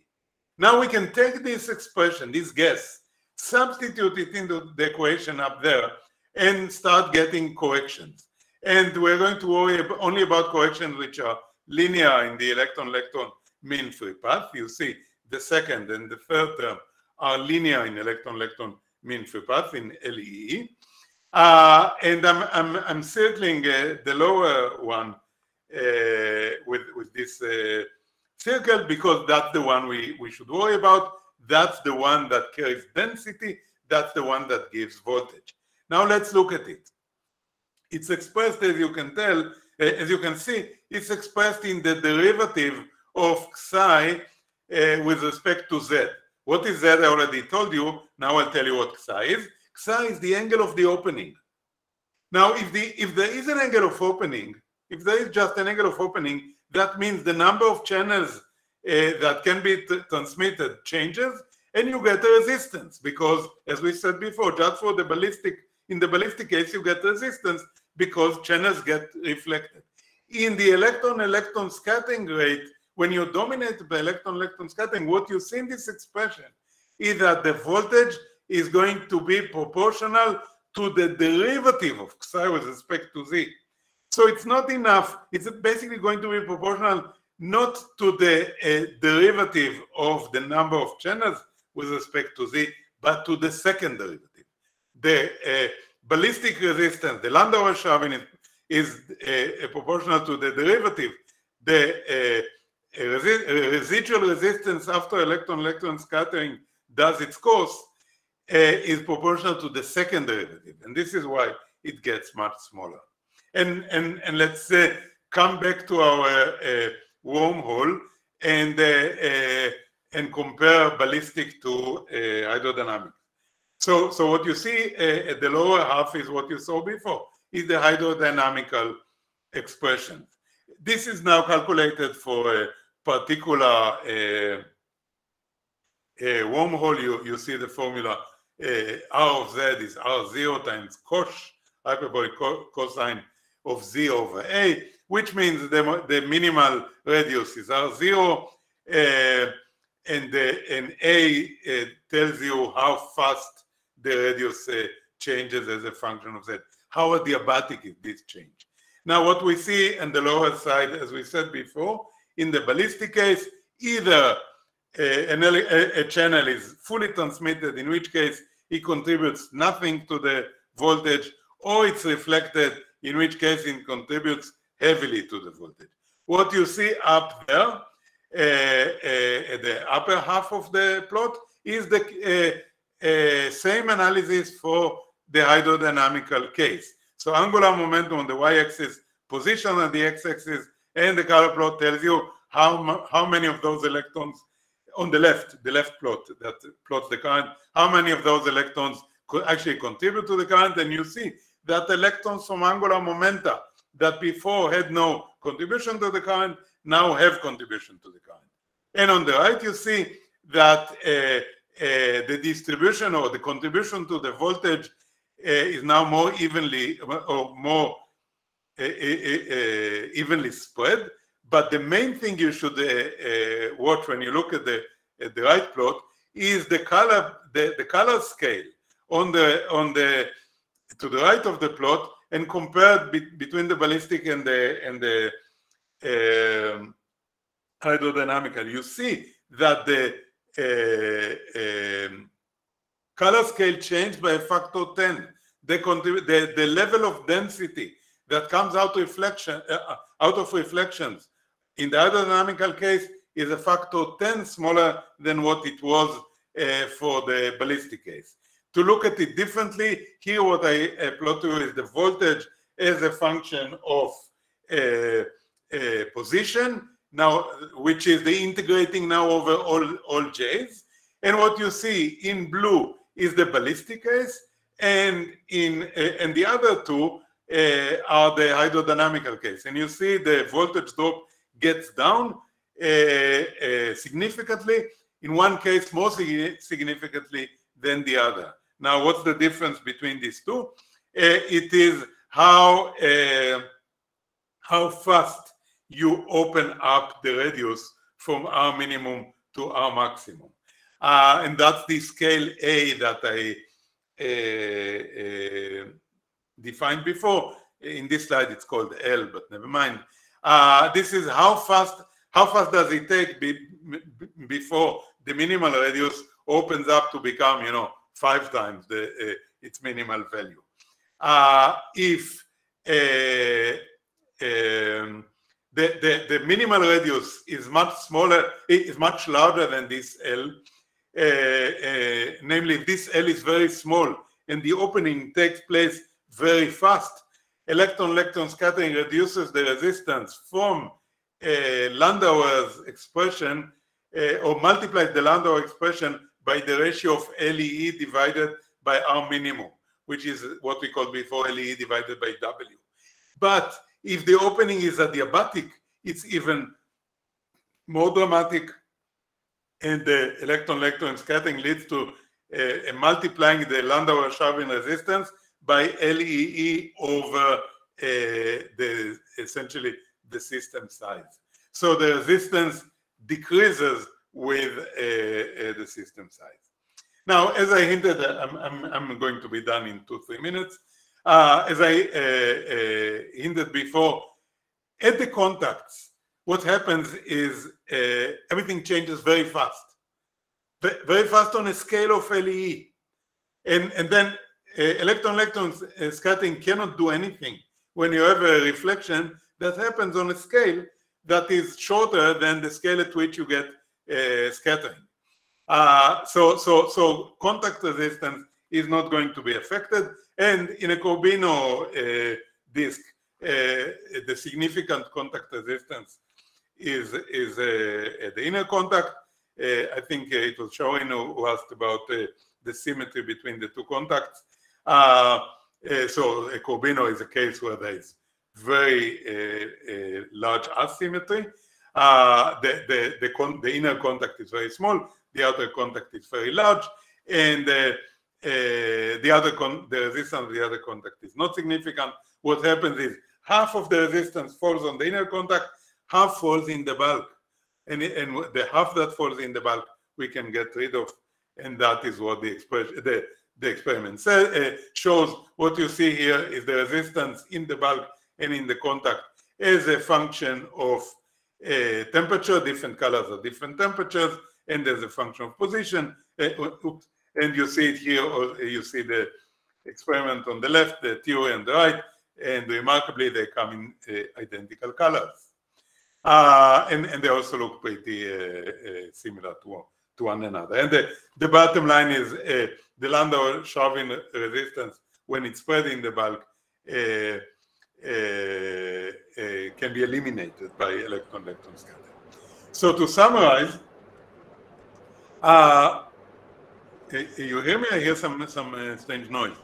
Now we can take this expression, this guess, substitute it into the equation up there, and start getting corrections. And we're going to worry only about corrections which are linear in the electron-electron mean free path. You see the second and the third term are linear in electron-electron mean free path in LEE. Uh, and I'm, I'm, I'm circling uh, the lower one uh, with, with this uh, circle because that's the one we, we should worry about. That's the one that carries density. That's the one that gives voltage. Now let's look at it. It's expressed, as you can tell, uh, as you can see, it's expressed in the derivative of psi uh, with respect to z. What is z? I already told you. Now I'll tell you what psi is. Psi is the angle of the opening. Now, if the if there is an angle of opening, if there is just an angle of opening, that means the number of channels uh, that can be transmitted changes and you get a resistance because as we said before, just for the ballistic, in the ballistic case, you get resistance because channels get reflected. In the electron-electron scattering rate, when you dominate the electron-electron scattering, what you see in this expression is that the voltage is going to be proportional to the derivative of psi with respect to z. So it's not enough. It's basically going to be proportional not to the uh, derivative of the number of channels with respect to z, but to the second derivative. The uh, ballistic resistance, the Landauer Schrödinger, is uh, proportional to the derivative. The uh, resi residual resistance after electron-electron scattering does its course uh, is proportional to the second derivative. And this is why it gets much smaller and and and let's uh, come back to our uh, wormhole and and compare ballistic to hydrodynamics. So so what you see at the lower half is what you saw before is the hydrodynamical expression. This is now calculated for particular a wormhole, you, you see the formula uh, R of Z is R0 times cos, hyperbolic co cosine of Z over A, which means the, the minimal radius is R0, uh, and, the, and A uh, tells you how fast the radius uh, changes as a function of Z. How adiabatic is this change? Now, what we see on the lower side, as we said before, in the ballistic case, either a, a, a channel is fully transmitted, in which case it contributes nothing to the voltage, or it's reflected, in which case it contributes heavily to the voltage. What you see up there, uh, uh, the upper half of the plot, is the uh, uh same analysis for the hydrodynamical case. So angular momentum on the y-axis, position on the x-axis, and the color plot tells you how, how many of those electrons on the left, the left plot that plots the current, how many of those electrons could actually contribute to the current, and you see that electrons from angular momenta that before had no contribution to the current now have contribution to the current. And on the right, you see that uh, uh, the distribution or the contribution to the voltage uh, is now more evenly or more Eh, eh, eh, evenly spread but the main thing you should watch when you look at the at the right plot is the color the, the color scale on the on the to the right of the plot and compared be, between the ballistic and the and the um, hydrodynamical. You see that the uh, color scale changed by a factor 10. The, the, the level of density that comes out reflection uh, out of reflections in the hydrodynamical case is a factor 10 smaller than what it was uh, for the ballistic case. To look at it differently, here what I uh, plot to you is the voltage as a function of uh, uh position, now which is the integrating now over all, all j's. And what you see in blue is the ballistic case, and in uh, and the other two uh, are the hydrodynamical case. And you see the voltage drop gets down uh, uh, significantly, in one case more significantly than the other. Now, what's the difference between these two? Uh, it is how, how fast you open up the radius from R minimum to R maximum. Uh, and that's the scale A that I uh, uh, defined before. In this slide, it's called L, but never mind. Uh, this is how fast how fast does it take be, before the minimal radius opens up to become you know five times the uh, its minimal value. Uh, if uh, um, the, the, the minimal radius is much smaller, is much larger than this L, uh, uh, namely this L is very small and the opening takes place very fast, electron-electron scattering reduces the resistance from uh, Landauer's expression uh, or multiplies the Landauer expression by the ratio of LEE divided by R minimum, which is what we called before LEE divided by W. But if the opening is adiabatic, it's even more dramatic and the electron-electron scattering leads to uh, multiplying the Landauer-Sharvin resistance by LEE over uh, the essentially the system size. So the resistance decreases with uh, uh, the system size. Now, as I hinted, I'm, I'm, I'm going to be done in two, three minutes. Uh, as I uh, uh, hinted before, at the contacts, what happens is everything changes very fast. Very fast on a scale of LEE. And, and then electron-electron uh, scattering cannot do anything when you have a reflection that happens on a scale that is shorter than the scale at which you get uh, scattering. Uh, so, so, so contact resistance is not going to be affected. And in a Corbino uh, disk, the significant contact resistance is, is the inner contact. I think it was Sharon who asked about the symmetry between the two contacts. Uh, uh, so a Corbino is a case where there is very uh, large asymmetry. the, the, the, the, inner contact is very small, the outer contact is very large, and uh, uh, the other the resistance of the other contact is not significant. What happens is half of the resistance falls on the inner contact, half falls in the bulk, and, and the half that falls in the bulk we can get rid of, and that is what the expression the the experiment uh, shows. What you see here is the resistance in the bulk and in the contact as a function of uh, temperature, different colors are different temperatures, and as a function of position. Uh, and you see it here, or you see the experiment on the left, the theory on the right, and remarkably they come in uh, identical colors. Uh, and, and they also look pretty uh, similar to, to one another. And the, the bottom line is uh, the Landauer-Sharvin resistance, when it's spread in the bulk, can be eliminated by electron-electron scattering. So to summarize, uh, you hear me? I hear some some uh, strange noise.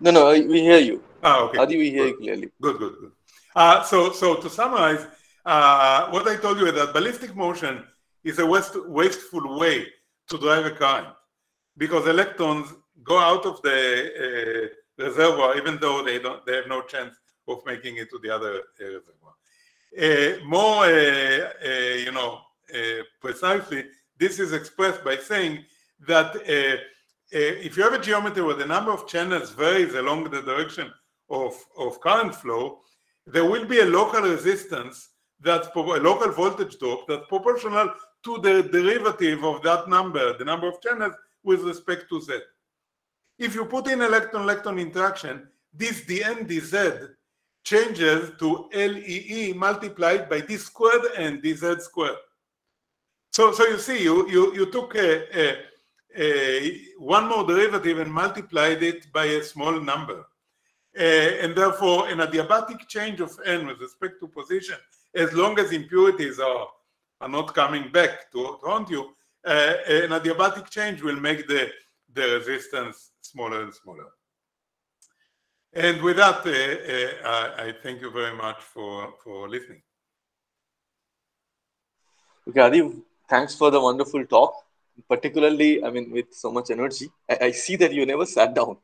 No, no, we hear you. Ah, okay. Adi, we hear good. you clearly. Good, good, good. Uh, so, so to summarize, uh, what I told you is that ballistic motion is a waste, wasteful way to drive a current because electrons go out of the uh, reservoir even though they don't they have no chance of making it to the other uh, reservoir. Uh, more, uh, you know, precisely, this is expressed by saying that uh, uh, if you have a geometry where the number of channels varies along the direction of, of current flow, there will be a local resistance that's a local voltage drop that's proportional to the derivative of that number, the number of channels with respect to z. If you put in electron-electron interaction, this dn dz changes to lee multiplied by d squared and dz squared. So, so you see, you, you, you took a, a uh, one more derivative and multiplied it by a small number. Uh, and therefore, an adiabatic change of n with respect to position, as long as impurities are, are not coming back to, to haunt you, uh, an adiabatic change will make the, the resistance smaller and smaller. And with that, uh, uh, I thank you very much for, for listening. Okay, Adi, thanks for the wonderful talk particularly, I mean, with so much energy. I, I, see that you never sat down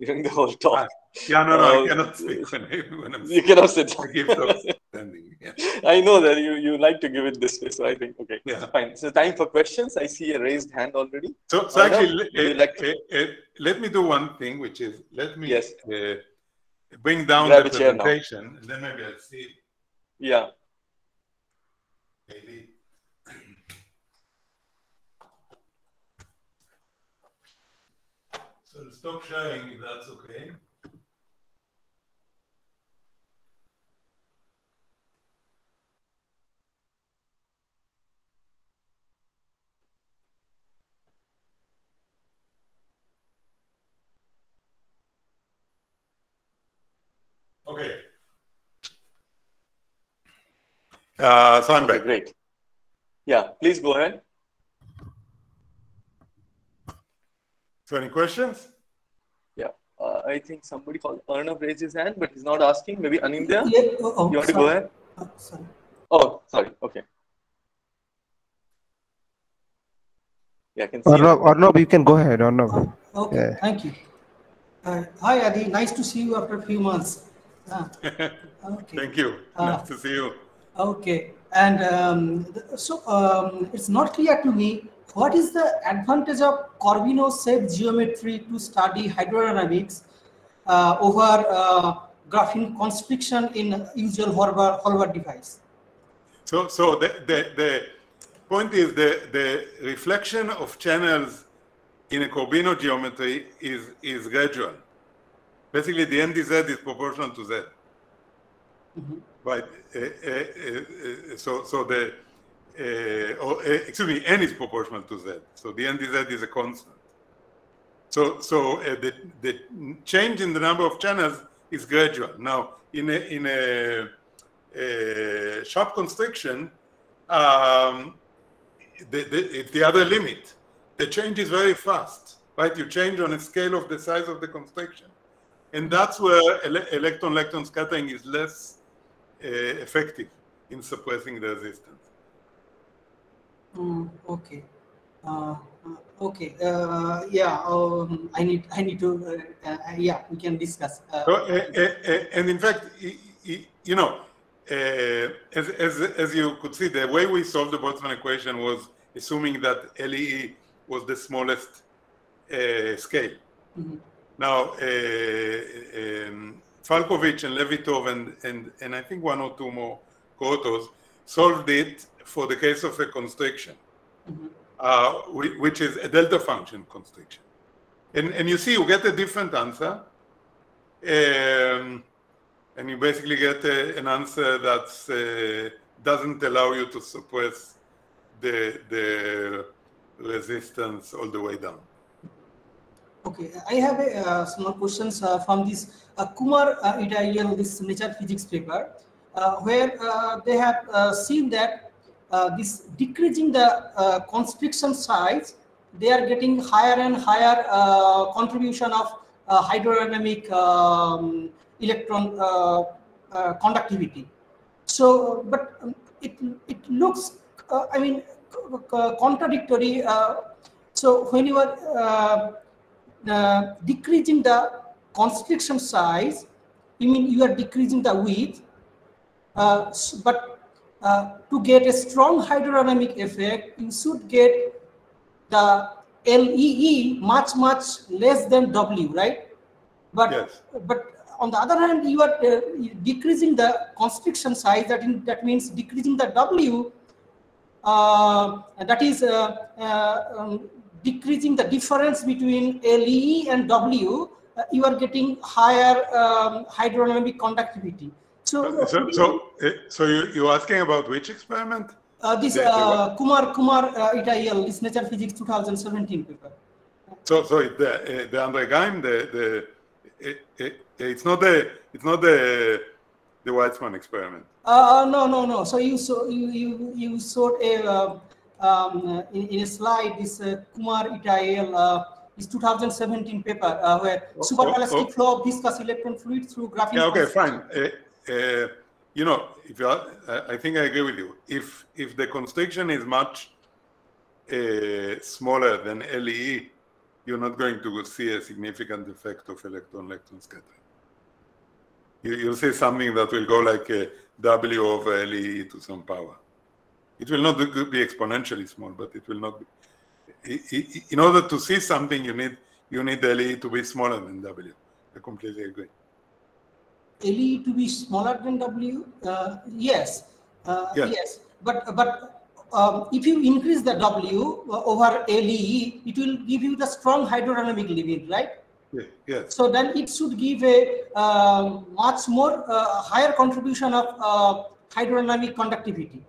during the whole talk. Yeah, no, no, I cannot speak when, I, when I'm You cannot sit standing. Yeah. I know that you, you like to give it this way, so I think, okay, yeah. fine. So time for questions. I see a raised hand already. So, so actually, uh, like to... uh, let me do one thing, which is, let me yes. Uh, bring down Grab the presentation, and then maybe I'll see. Yeah. Maybe. Stop sharing if that's okay. Okay. Uh, so I'm okay. Great. Yeah, please go ahead. So any questions? Yeah, uh, I think somebody called Arnav raised his hand, but he's not asking. Maybe Anindya? Yeah. Oh, oh, you want sorry. to go ahead? Oh, sorry. Oh, sorry. Okay. Yeah, I can see. Arnav, Arnav, you can go ahead, Arnav. Oh, okay, yeah. thank you. Uh, hi, Adi. Nice to see you after a few months. Ah, okay. Thank you. Uh, nice to see you. Okay. And um, so um, it's not clear to me what is the advantage of Corbino safe geometry to study hydrodynamics uh, over uh, graphene constriction in usual Hall bar device? So, so the, the, the point is the, the reflection of channels in a Corbino geometry is, is gradual. Basically, the NDZ is proportional to Z. Mm -hmm. Right. Uh, uh, uh, so, so the uh, excuse me, n is proportional to z. So the n dz is a constant. So, so the, the change in the number of channels is gradual. Now, in a, in a, a sharp constriction, um, the, the, it's the other limit. The change is very fast, right? You change on a scale of the size of the constriction. And that's where ele electron-electron scattering is less effective in suppressing the resistance. Mm, okay. Uh, okay. Uh, yeah. Um, I need. I need to. Uh, yeah. We can discuss. So, and in fact, you know, as, as as you could see, the way we solved the Boltzmann equation was assuming that LEE was the smallest scale. Mm -hmm. Now, um, Falkovich and Levitov and, and, and I think one or two more co-authors solved it for the case of a constriction. Mm -hmm uh, which is a delta function constriction. And, and you see, you get a different answer. Um, and you basically get a, an answer that uh, doesn't allow you to suppress the, the resistance all the way down. Okay, I have a uh, small questions uh, from this Kumar uh, al. this nature physics paper, uh, where uh, they have uh, seen that this decreasing the constriction size, they are getting higher and higher contribution of hydrodynamic um, electron conductivity. So, but um, it, it looks, I mean, contradictory. so when you are uh, decreasing the constriction size, you mean you are decreasing the width, uh, but uh, to get a strong hydrodynamic effect, you should get the LEE much, much less than W, right? But, yes. but on the other hand, you are uh, decreasing the constriction size, that, in, that means decreasing the W, uh, that is uh, uh, um, decreasing the difference between LEE and W, you are getting higher um, hydrodynamic conductivity. So, so, so, eh, so you, you're asking about which experiment? Uh, this uh, Kumar Kumar uh, et al. This Nature Physics 2017 paper. So, so the uh, the Andre Geim, the the it, it, it's not the it's not the the Weizmann experiment. Uh, no, no, no. So you saw you you you saw a uh, um, in, in a slide this uh, Kumar et al. Is 2017 paper uh, where oh, superballistic oh, oh. flow of viscous electron fluid through graphene. Yeah, okay, fine. Uh, uh, you know, if you are, I think I agree with you. If if the constriction is much uh, smaller than LEE, you're not going to see a significant effect of electron-electron scattering. You, will see something that will go like a W over LEE to some power. It will not be exponentially small, but it will not be. In order to see something, you need you need LEE to be smaller than W. I completely agree. LE to be smaller than W? Uh, yes. Uh, yes. yes. But but um, if you increase the W uh, over LE, it will give you the strong hydrodynamic limit, right? Yeah, yes. So then it should give a um, much more uh, higher contribution of uh, hydrodynamic conductivity.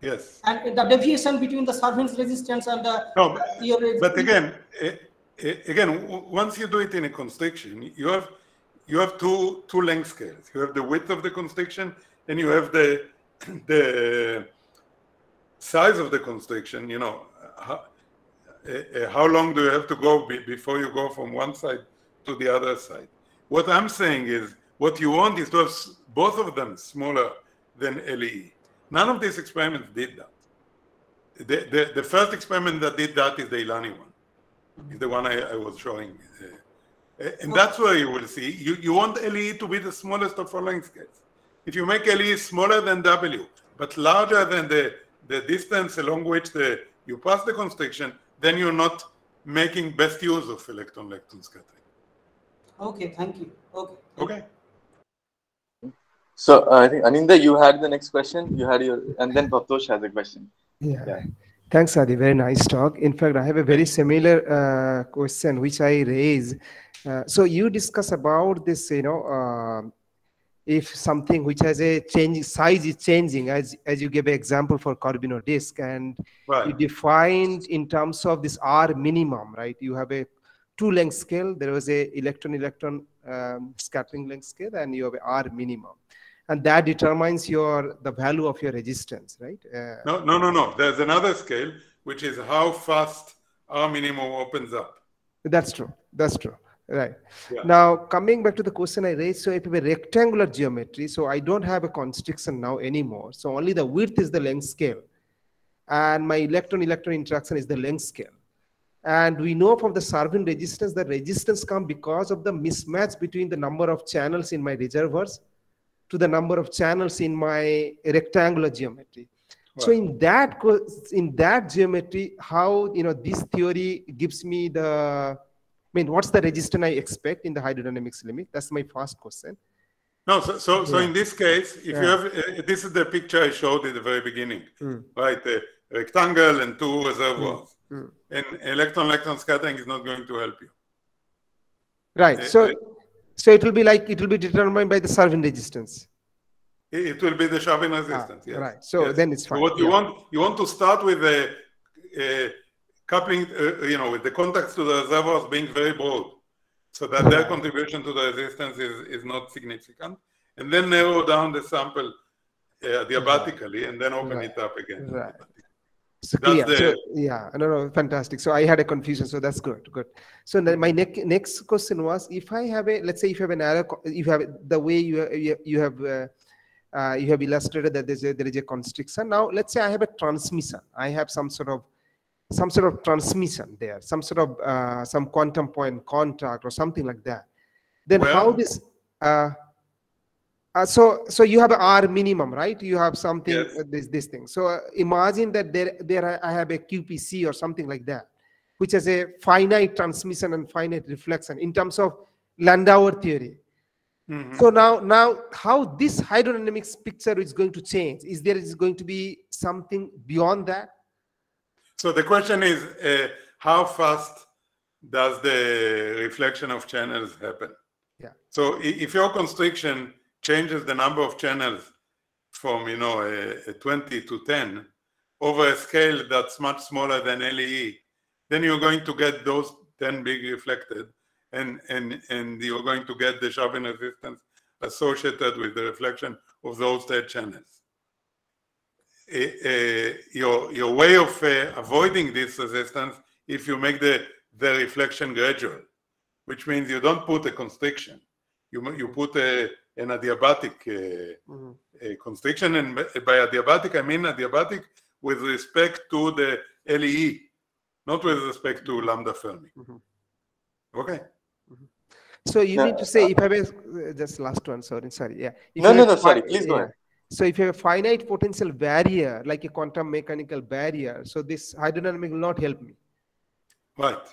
Yes. And the deviation between the surface resistance and the no, but, but again, again, once you do it in a constriction, you have you have two two length scales. You have the width of the constriction, and you have the the size of the constriction. You know, how, how long do you have to go before you go from one side to the other side? What I'm saying is, what you want is to have both of them smaller than LEE. None of these experiments did that. The, the, the first experiment that did that is the Ilani one, is the one I, I was showing uh, and that's where you will see, you, you want LE to be the smallest of all length scales. If you make LE smaller than W, but larger than the, the distance along which the, you pass the constriction, then you're not making best use of electron-electron scattering. Okay, thank you. Okay. Okay. So uh, I think Aninda, you had the next question. You had your, and then Bhavtosh has a question. Yeah. yeah. Thanks, Adi. Very nice talk. In fact, I have a very similar uh, question which I raise uh, so you discuss about this, you know, uh, if something which has a change size is changing, as as you gave an example for Corbino disk, and right. you defined in terms of this R minimum, right? You have a two length scale. There was a electron electron um, scattering length scale, and you have a R minimum, and that determines your the value of your resistance, right? Uh, no, no, no, no. There's another scale which is how fast R minimum opens up. That's true. That's true. Right. Yeah. Now, coming back to the question I raised, so if you have a rectangular geometry, so I don't have a constriction now anymore. So only the width is the length scale. and my electron-electron interaction is the length scale. And we know from the Sharvin resistance that resistance come because of the mismatch between the number of channels in my reservoirs to the number of channels in my rectangular geometry. So in that in that geometry, how you know this theory gives me the I mean, what's the resistance I expect in the hydrodynamics limit? That's my first question. No, so so, so in this case, if yeah. you have uh, this is the picture I showed at the very beginning, mm. right? The rectangle and two reservoirs, mm. Mm. and electron-electron scattering is not going to help you. Right. Uh, so uh, so it will be like it will be determined by the Sharvin resistance. It will be the Sharvin ah, resistance. Ah, yes. Right. So yes. then it's fine. So what you yeah. want you want to start with the a coupling, uh, you know, with the contacts to the reservoirs being very broad, so that their contribution to the resistance is, is not significant, and then narrow down the sample uh, adiabatically, and then open right. it up again. Right. So, so, yeah, no, no, fantastic. So I had a confusion, so that's good, good. So my ne- next question was, if I have a, let's say, if you have an arrow, if you have the way you you, you have uh, uh, you have illustrated that there's a, there is a constriction. Now, let's say I have a transmission. I have some sort of some sort of transmission there, some sort of uh, some quantum point contact or something like that. Then well, how this? Uh, so so you have r minimum, right? You have something yes. Uh, this this thing. So uh, imagine that there there I have a QPC or something like that, which has a finite transmission and finite reflection in terms of Landauer theory. Mm-hmm. So now, now how this hydrodynamics picture is going to change? Is there is going to be something beyond that? So the question is, uh, how fast does the reflection of channels happen? Yeah. So if your constriction changes the number of channels from you know a, a 20 to 10 over a scale that's much smaller than LEE, then you're going to get those 10 being reflected and, and, and you're going to get the Sharvin resistance associated with the reflection of those dead channels. Uh, your, your way of uh, avoiding this resistance if you make the, the reflection gradual, which means you don't put a constriction. You, you put a, an adiabatic uh, mm-hmm. a constriction, and by adiabatic I mean adiabatic with respect to the LEE, not with respect to lambda Fermi. Mm-hmm. Okay. So you no, mean to say uh, if I have a, just last one, sorry, sorry, yeah. If no, no, no, sorry, please go ahead. So if you have a finite potential barrier, like a quantum mechanical barrier, so this hydrodynamic will not help me. Right,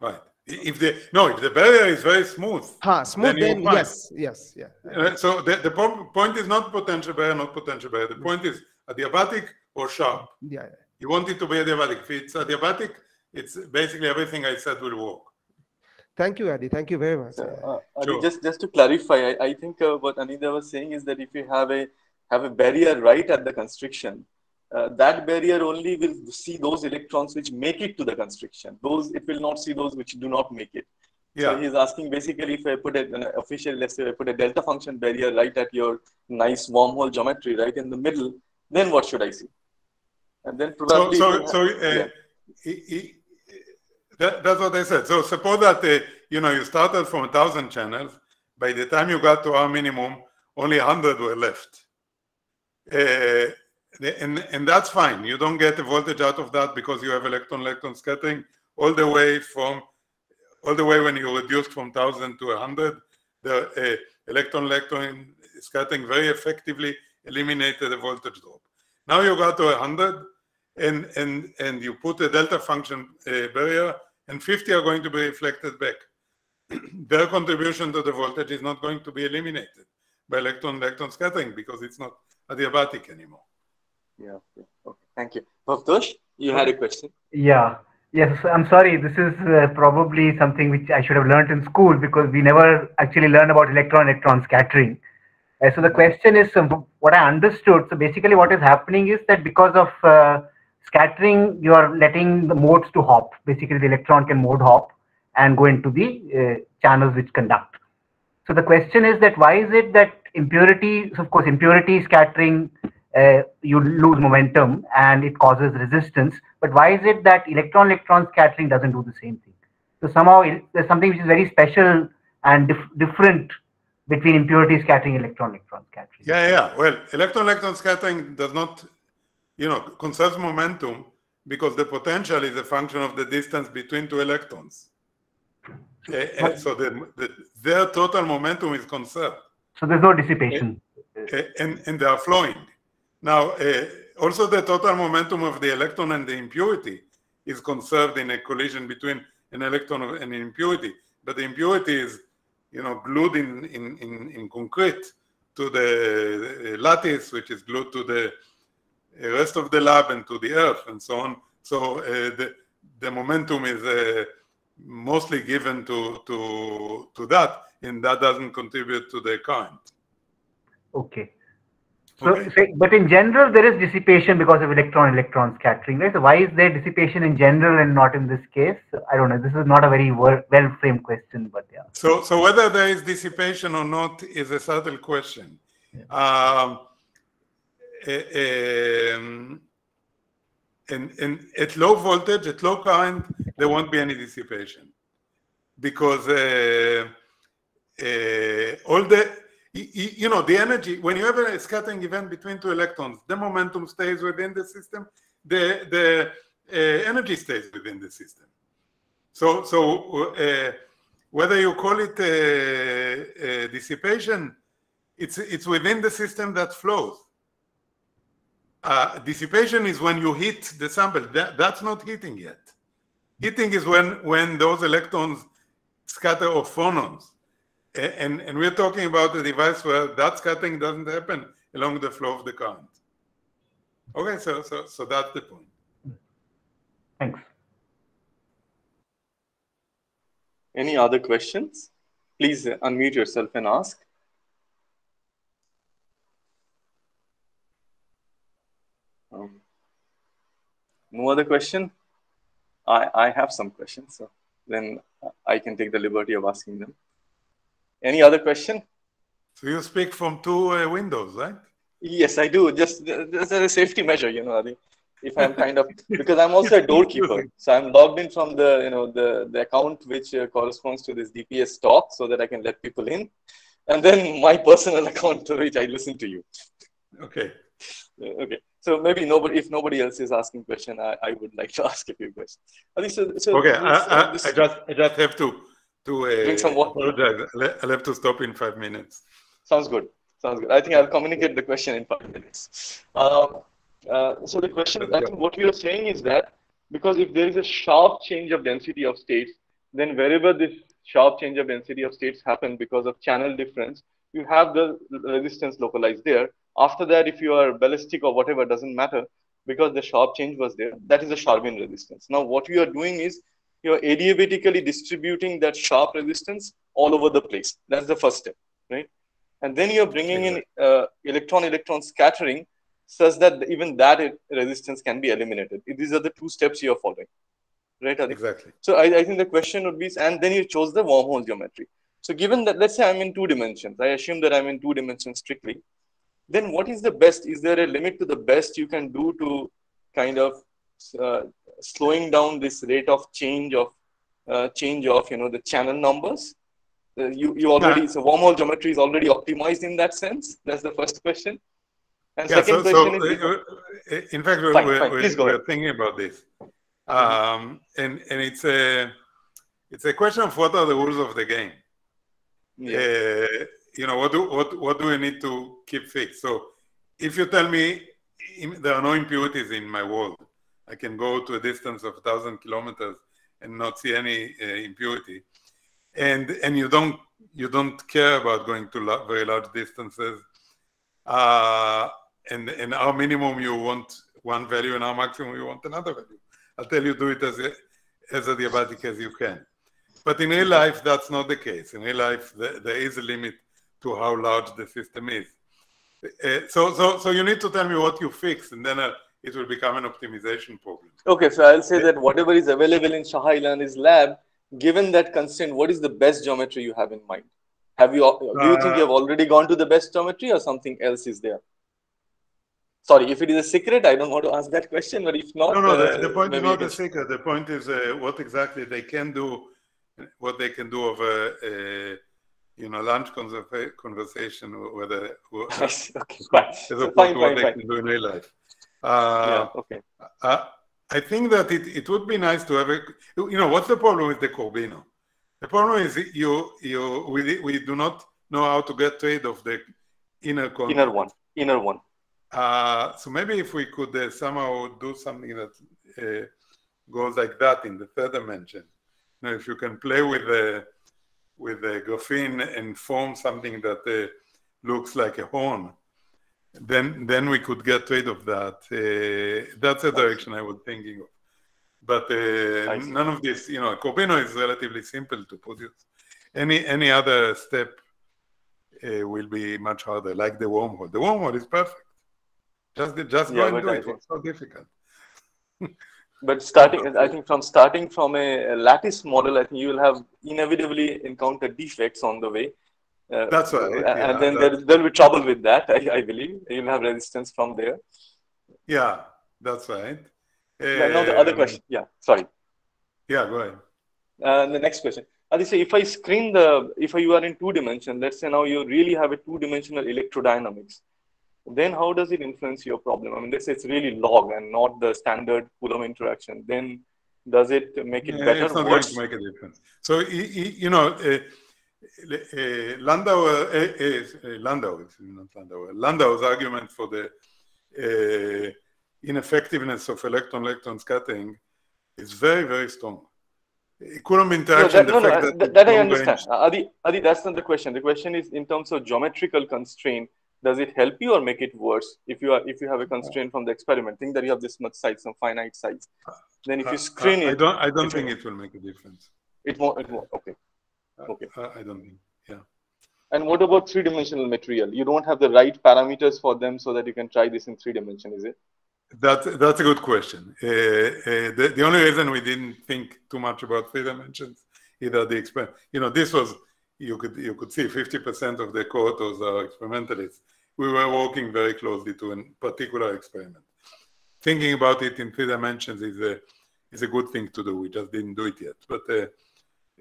right. If the no, if the barrier is very smooth, ha, smooth, then, then yes, yes, yeah. Uh, so the, the point is not potential barrier, not potential barrier. The point is adiabatic or sharp. Yeah, yeah. You want it to be adiabatic. If it's adiabatic, it's basically everything I said will work. Thank you, Adi. Thank you very much. Uh, Adi, sure. just just to clarify, I, I think uh, what Anida was saying is that if you have a have a barrier right at the constriction, uh, that barrier only will see those electrons which make it to the constriction. Those it will not see those which do not make it. Yeah. So he's asking basically if I put a, an official, let's say I put a delta function barrier right at your nice wormhole geometry right in the middle, then what should I see? And then probably. So, so, so uh, yeah. he, he, that, that's what I said. So suppose that uh, you know you started from a thousand channels. By the time you got to R minimum, only hundred were left, uh, and and that's fine. You don't get the voltage out of that because you have electron-electron scattering all the way from all the way when you reduce from thousand to hundred. The uh, electron-electron scattering very effectively eliminated the voltage drop. Now you got to hundred, and and and you put a delta function uh, barrier and 50 are going to be reflected back. Their contribution to the voltage is not going to be eliminated by electron-electron scattering because it's not adiabatic anymore. Yeah, okay. Thank you. Bhavtosh, you had a question? Yeah. Yes, I'm sorry. This is uh, probably something which I should have learned in school because we never actually learn about electron-electron scattering. Uh, so the question is, um, what I understood. So basically, what is happening is that because of uh, scattering, you are letting the modes to hop. Basically, the electron can mode hop and go into the uh, channels which conduct. So the question is that why is it that impurity, of course, impurity scattering, uh, you lose momentum and it causes resistance. But why is it that electron-electron scattering doesn't do the same thing? So somehow it, there's something which is very special and dif different between impurity scattering electron-electron scattering. Yeah, yeah. Well, electron-electron scattering does not you know, conserves momentum because the potential is a function of the distance between two electrons. Uh, so the, the, their total momentum is conserved. So there's no dissipation. Uh, and, and they are flowing. Now, uh, also the total momentum of the electron and the impurity is conserved in a collision between an electron and an impurity. But the impurity is, you know, glued in, in, in, in concrete to the lattice, which is glued to the rest of the lab and to the earth and so on. So uh, the, the momentum is uh, mostly given to, to, to that, and that doesn't contribute to the current. Okay. So, but in general, there is dissipation because of electron-electron scattering, right? So why is there dissipation in general and not in this case? I don't know. This is not a very well-framed question, but yeah. So, so whether there is dissipation or not is a subtle question. Yeah. Um, um, and, and at low voltage, at low current, there won't be any dissipation because uh, uh, all the you know the energy when you have a scattering event between two electrons, the momentum stays within the system, the the uh, energy stays within the system. So so uh, whether you call it uh, dissipation, it's it's within the system that flows. Uh, dissipation is when you hit the sample. That, that's not heating yet. Heating is when, when those electrons scatter off phonons. And, and we're talking about a device where that scattering doesn't happen along the flow of the current. Okay, so, so, so that's the point. Thanks. Any other questions? Please unmute yourself and ask. Um, no other question? I, I have some questions, so then I can take the liberty of asking them. Any other question? So you speak from two uh, windows, right? Yes, I do. Just, just as a safety measure, you know, Adi. If I'm kind of because I'm also a doorkeeper, so I'm logged in from the you know the the account which uh, corresponds to this DPS talk, so that I can let people in, and then my personal account to which I listen to you. Okay. Okay. So maybe nobody, if nobody else is asking question, I, I would like to ask a few questions. So, so okay, this, I, uh, this, I, just I just have to to uh, drink some water. I'll have to stop in five minutes. Sounds good. Sounds good. I think I'll communicate the question in five minutes. Um, uh, so the question, I think what you are saying is that because if there is a sharp change of density of states, then wherever this sharp change of density of states happen because of channel difference, you have the resistance localized there. After that, if you are ballistic or whatever, doesn't matter because the sharp change was there. That is a Sharvin resistance. Now, what you are doing is you are adiabatically distributing that sharp resistance all over the place. That's the first step, right? And then you're bringing in uh, electron-electron scattering such that even that resistance can be eliminated. These are the two steps you're following, right? Exactly. So I, I think the question would be, and then you chose the wormhole geometry. So given that, let's say I'm in two dimensions, I assume that I'm in two dimensions strictly then what is the best? Is there a limit to the best you can do to kind of uh, slowing down this rate of change of uh, change of you know the channel numbers? Uh, you you already yeah. so wormhole geometry is already optimized in that sense. That's the first question. And yeah, second so, question so, is. Uh, uh, in fact, we're, fine, we're, fine. we're, we're thinking about this, um, and and it's a it's a question of what are the rules of the game. Yeah. Uh, you know, what do, what, what do we need to keep fixed? So if you tell me there are no impurities in my world, I can go to a distance of a thousand kilometers and not see any uh, impurity. And, and you don't, you don't care about going to very large distances. Uh, and, and R minimum you want one value and R maximum you want another value. I'll tell you do it as, a, as adiabatic as you can. But in real life, that's not the case. In real life, the, there is a limit to how large the system is. Uh, so, so, so you need to tell me what you fix, and then uh, it will become an optimization problem. Okay, so I'll say that whatever is available in Shahal Ilani's lab, given that constraint, what is the best geometry you have in mind? Have you? Do you think you have already gone to the best geometry, or something else is there? Sorry, if it is a secret, I don't want to ask that question. But if not, no, no. Uh, the, the, point is not a secret. The point is uh, what exactly they can do, what they can do of a you know, lunch conversation, whether okay, fine. as opposed to what they can do in real life. Uh, yeah, okay. Uh, I think that it, it would be nice to have a, you know, what's the problem with the Corbino? The problem is you, you, we, we do not know how to get rid of the inner content. Inner one, inner one. Uh, so maybe if we could uh, somehow do something that uh, goes like that in the third dimension. Now, if you can play with the with the graphene and form something that uh, looks like a horn, then then we could get rid of that. Uh, that's a direction I was thinking of. But uh, none of this, you know, Corbino is relatively simple to produce. Any any other step uh, will be much harder, like the wormhole. The wormhole is perfect. Just just yeah, go and do it. It's so difficult. but starting, I think from starting from a, a lattice model, I think you will have inevitably encounter defects on the way uh, that's right. Yeah, and then there, there'll be trouble with that, I, I, believe. You'll have resistance from there. Yeah, that's right. Yeah, now the other question. Yeah, sorry. Yeah, go ahead. Uh, the next question. Adi, say if I screen the, if you are in two dimension, let's say now you really have a two dimensional electrodynamics, then how does it influence your problem? I mean, let's say it's really log and not the standard Coulomb interaction. Then does it make it yeah, better? It's not going to make a difference. So, you know, uh, uh, Landau, uh, uh, Landau, not Landau, Landau's argument for the ineffectiveness of electron-electron scattering is very, very strong. Coulomb interaction. No, that, no, no, that, that I understand. Adi, Adi, that's not the question. The question is in terms of geometrical constraint. Does it help you or make it worse if you are if you have a constraint from the experiment? Think that you have this much size, some finite size. Then if you screen uh, it, I don't. I don't think it will make a difference. It won't. It won't. Okay. Okay. Uh, I don't think. Yeah. And what about three-dimensional material? You don't have the right parameters for them so that you can try this in three dimension, is it? That's that's a good question. Uh, uh, the, the only reason we didn't think too much about three dimensions, either the experiment, you know, this was you could you could see 50% of the co-authors are experimentalists. We were working very closely to a particular experiment. Thinking about it in three dimensions is a is a good thing to do. We just didn't do it yet, but. Uh,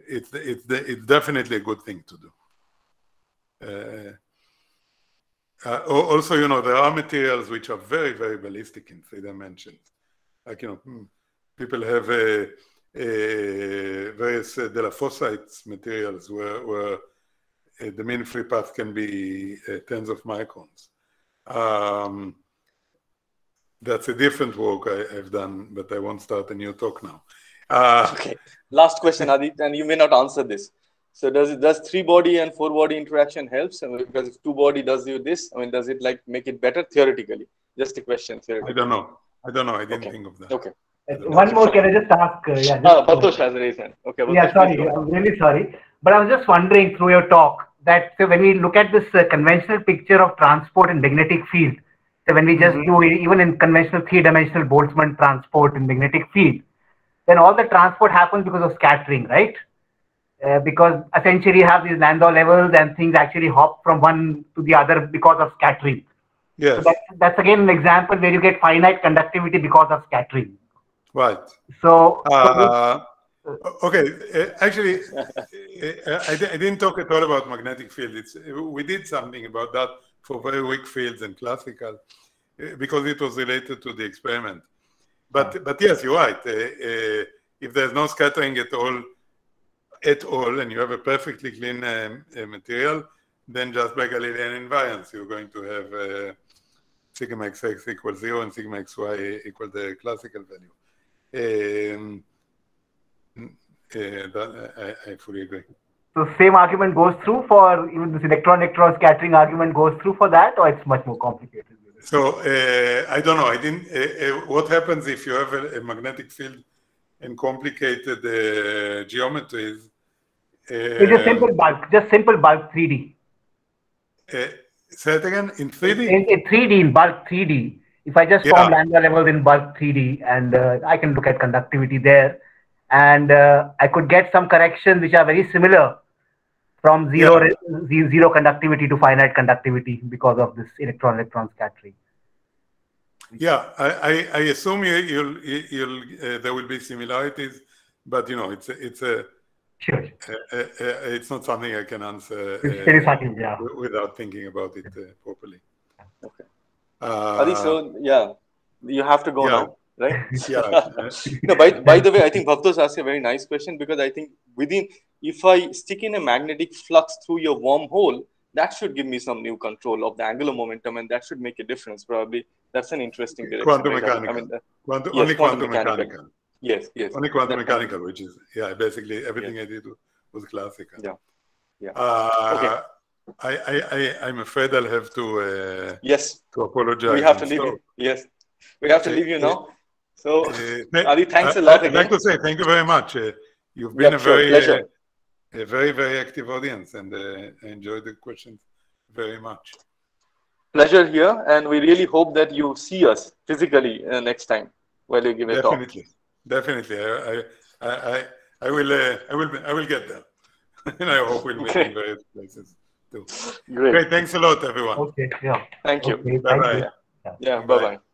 it's it's it's definitely a good thing to do. Uh, uh, also, you know, there are materials which are very, very ballistic in three dimensions. Like, you know, hmm, people have various uh, materials where, where uh, the mean free path can be uh, tens of microns. Um, that's a different work I, have done, but I won't start a new talk now. Uh, okay. Last question, Adi, and you may not answer this. So does it does three body and four body interaction helps? I mean, because if two body does you this, I mean, does it like make it better theoretically? Just a question. I don't know. I don't know. I didn't okay. think of that. Okay. One more, can I just ask? Uh, yeah, just, ah, Batosh has raised hand. Okay. Batosh, yeah, sorry. I'm really sorry. But I was just wondering through your talk that so when we look at this uh, conventional picture of transport in magnetic field, so when we just mm -hmm. do even in conventional three-dimensional Boltzmann transport in magnetic field, then all the transport happens because of scattering, right? Uh, because essentially you have these Landau levels and things actually hop from one to the other because of scattering. Yes. So that's, that's again an example where you get finite conductivity because of scattering. Right. So. Uh, okay. Uh, actually, uh, I, I, didn't talk at all about magnetic field. It's, we did something about that for very weak fields and classical uh, because it was related to the experiment. But but yes, you're right. Uh, uh, if there's no scattering at all, at all, and you have a perfectly clean um, uh, material, then just by Galilean invariance, you're going to have uh, sigma xx equals zero and sigma xy equal the classical value. Um, uh, that, I, I fully agree. So the same argument goes through for even this electron-electron scattering argument goes through for that, or it's much more complicated? So uh, I don't know. I didn't. Uh, uh, what happens if you have a, a magnetic field and complicated uh, geometries? it's just simple bulk, just simple bulk 3D. Uh, say it again in 3D. In, in 3D, in bulk 3D. If I just yeah. form Landau levels in bulk 3D, and uh, I can look at conductivity there, and I could get some corrections which are very similar from zero yeah. zero conductivity to finite conductivity because of this electron electron scattering yeah i i, I assume you, you'll you'll uh, there will be similarities but you know it's a, it's a sure uh, uh, uh it's not something i can answer uh, yeah. without thinking about it uh, properly okay Adi, so yeah you have to go Yeah. now, right? Yeah. no, by, by the way, I think Bhavtos asked a very nice question because I think within, if I stick in a magnetic flux through your wormhole, that should give me some new control of the angular momentum and that should make a difference probably. That's an interesting direction. Quantum right? Mechanical. I mean, the- Quantum, Yes, only quantum quantum mechanical. mechanical. yes, yes. Only quantum That- mechanical, which is yeah, basically everything I did was classical. Yeah. Yeah. Uh, Okay. I, I, I, I'm afraid I'll have to uh, Yes, to apologize. we have to leave stop. you. Yes, we have to Uh, leave you uh, now. So, Uh, Adi, thanks a I- lot I'd like to say thank you very much. Uh, you've been Yeah, a very, pleasure. uh, a very, very active audience, and uh, I enjoyed the questions very much. pleasure here, and we really hope that you see us physically uh, next time while you give a talk. Definitely, definitely. I, I, I, I, I will, uh, I will, I will get there, and I hope we'll meet Okay. in various places too. Great. Great, thanks a lot, everyone. Okay, yeah. Thank you. Okay, Bye thank bye. you. Yeah, Bye. bye-bye. Bye.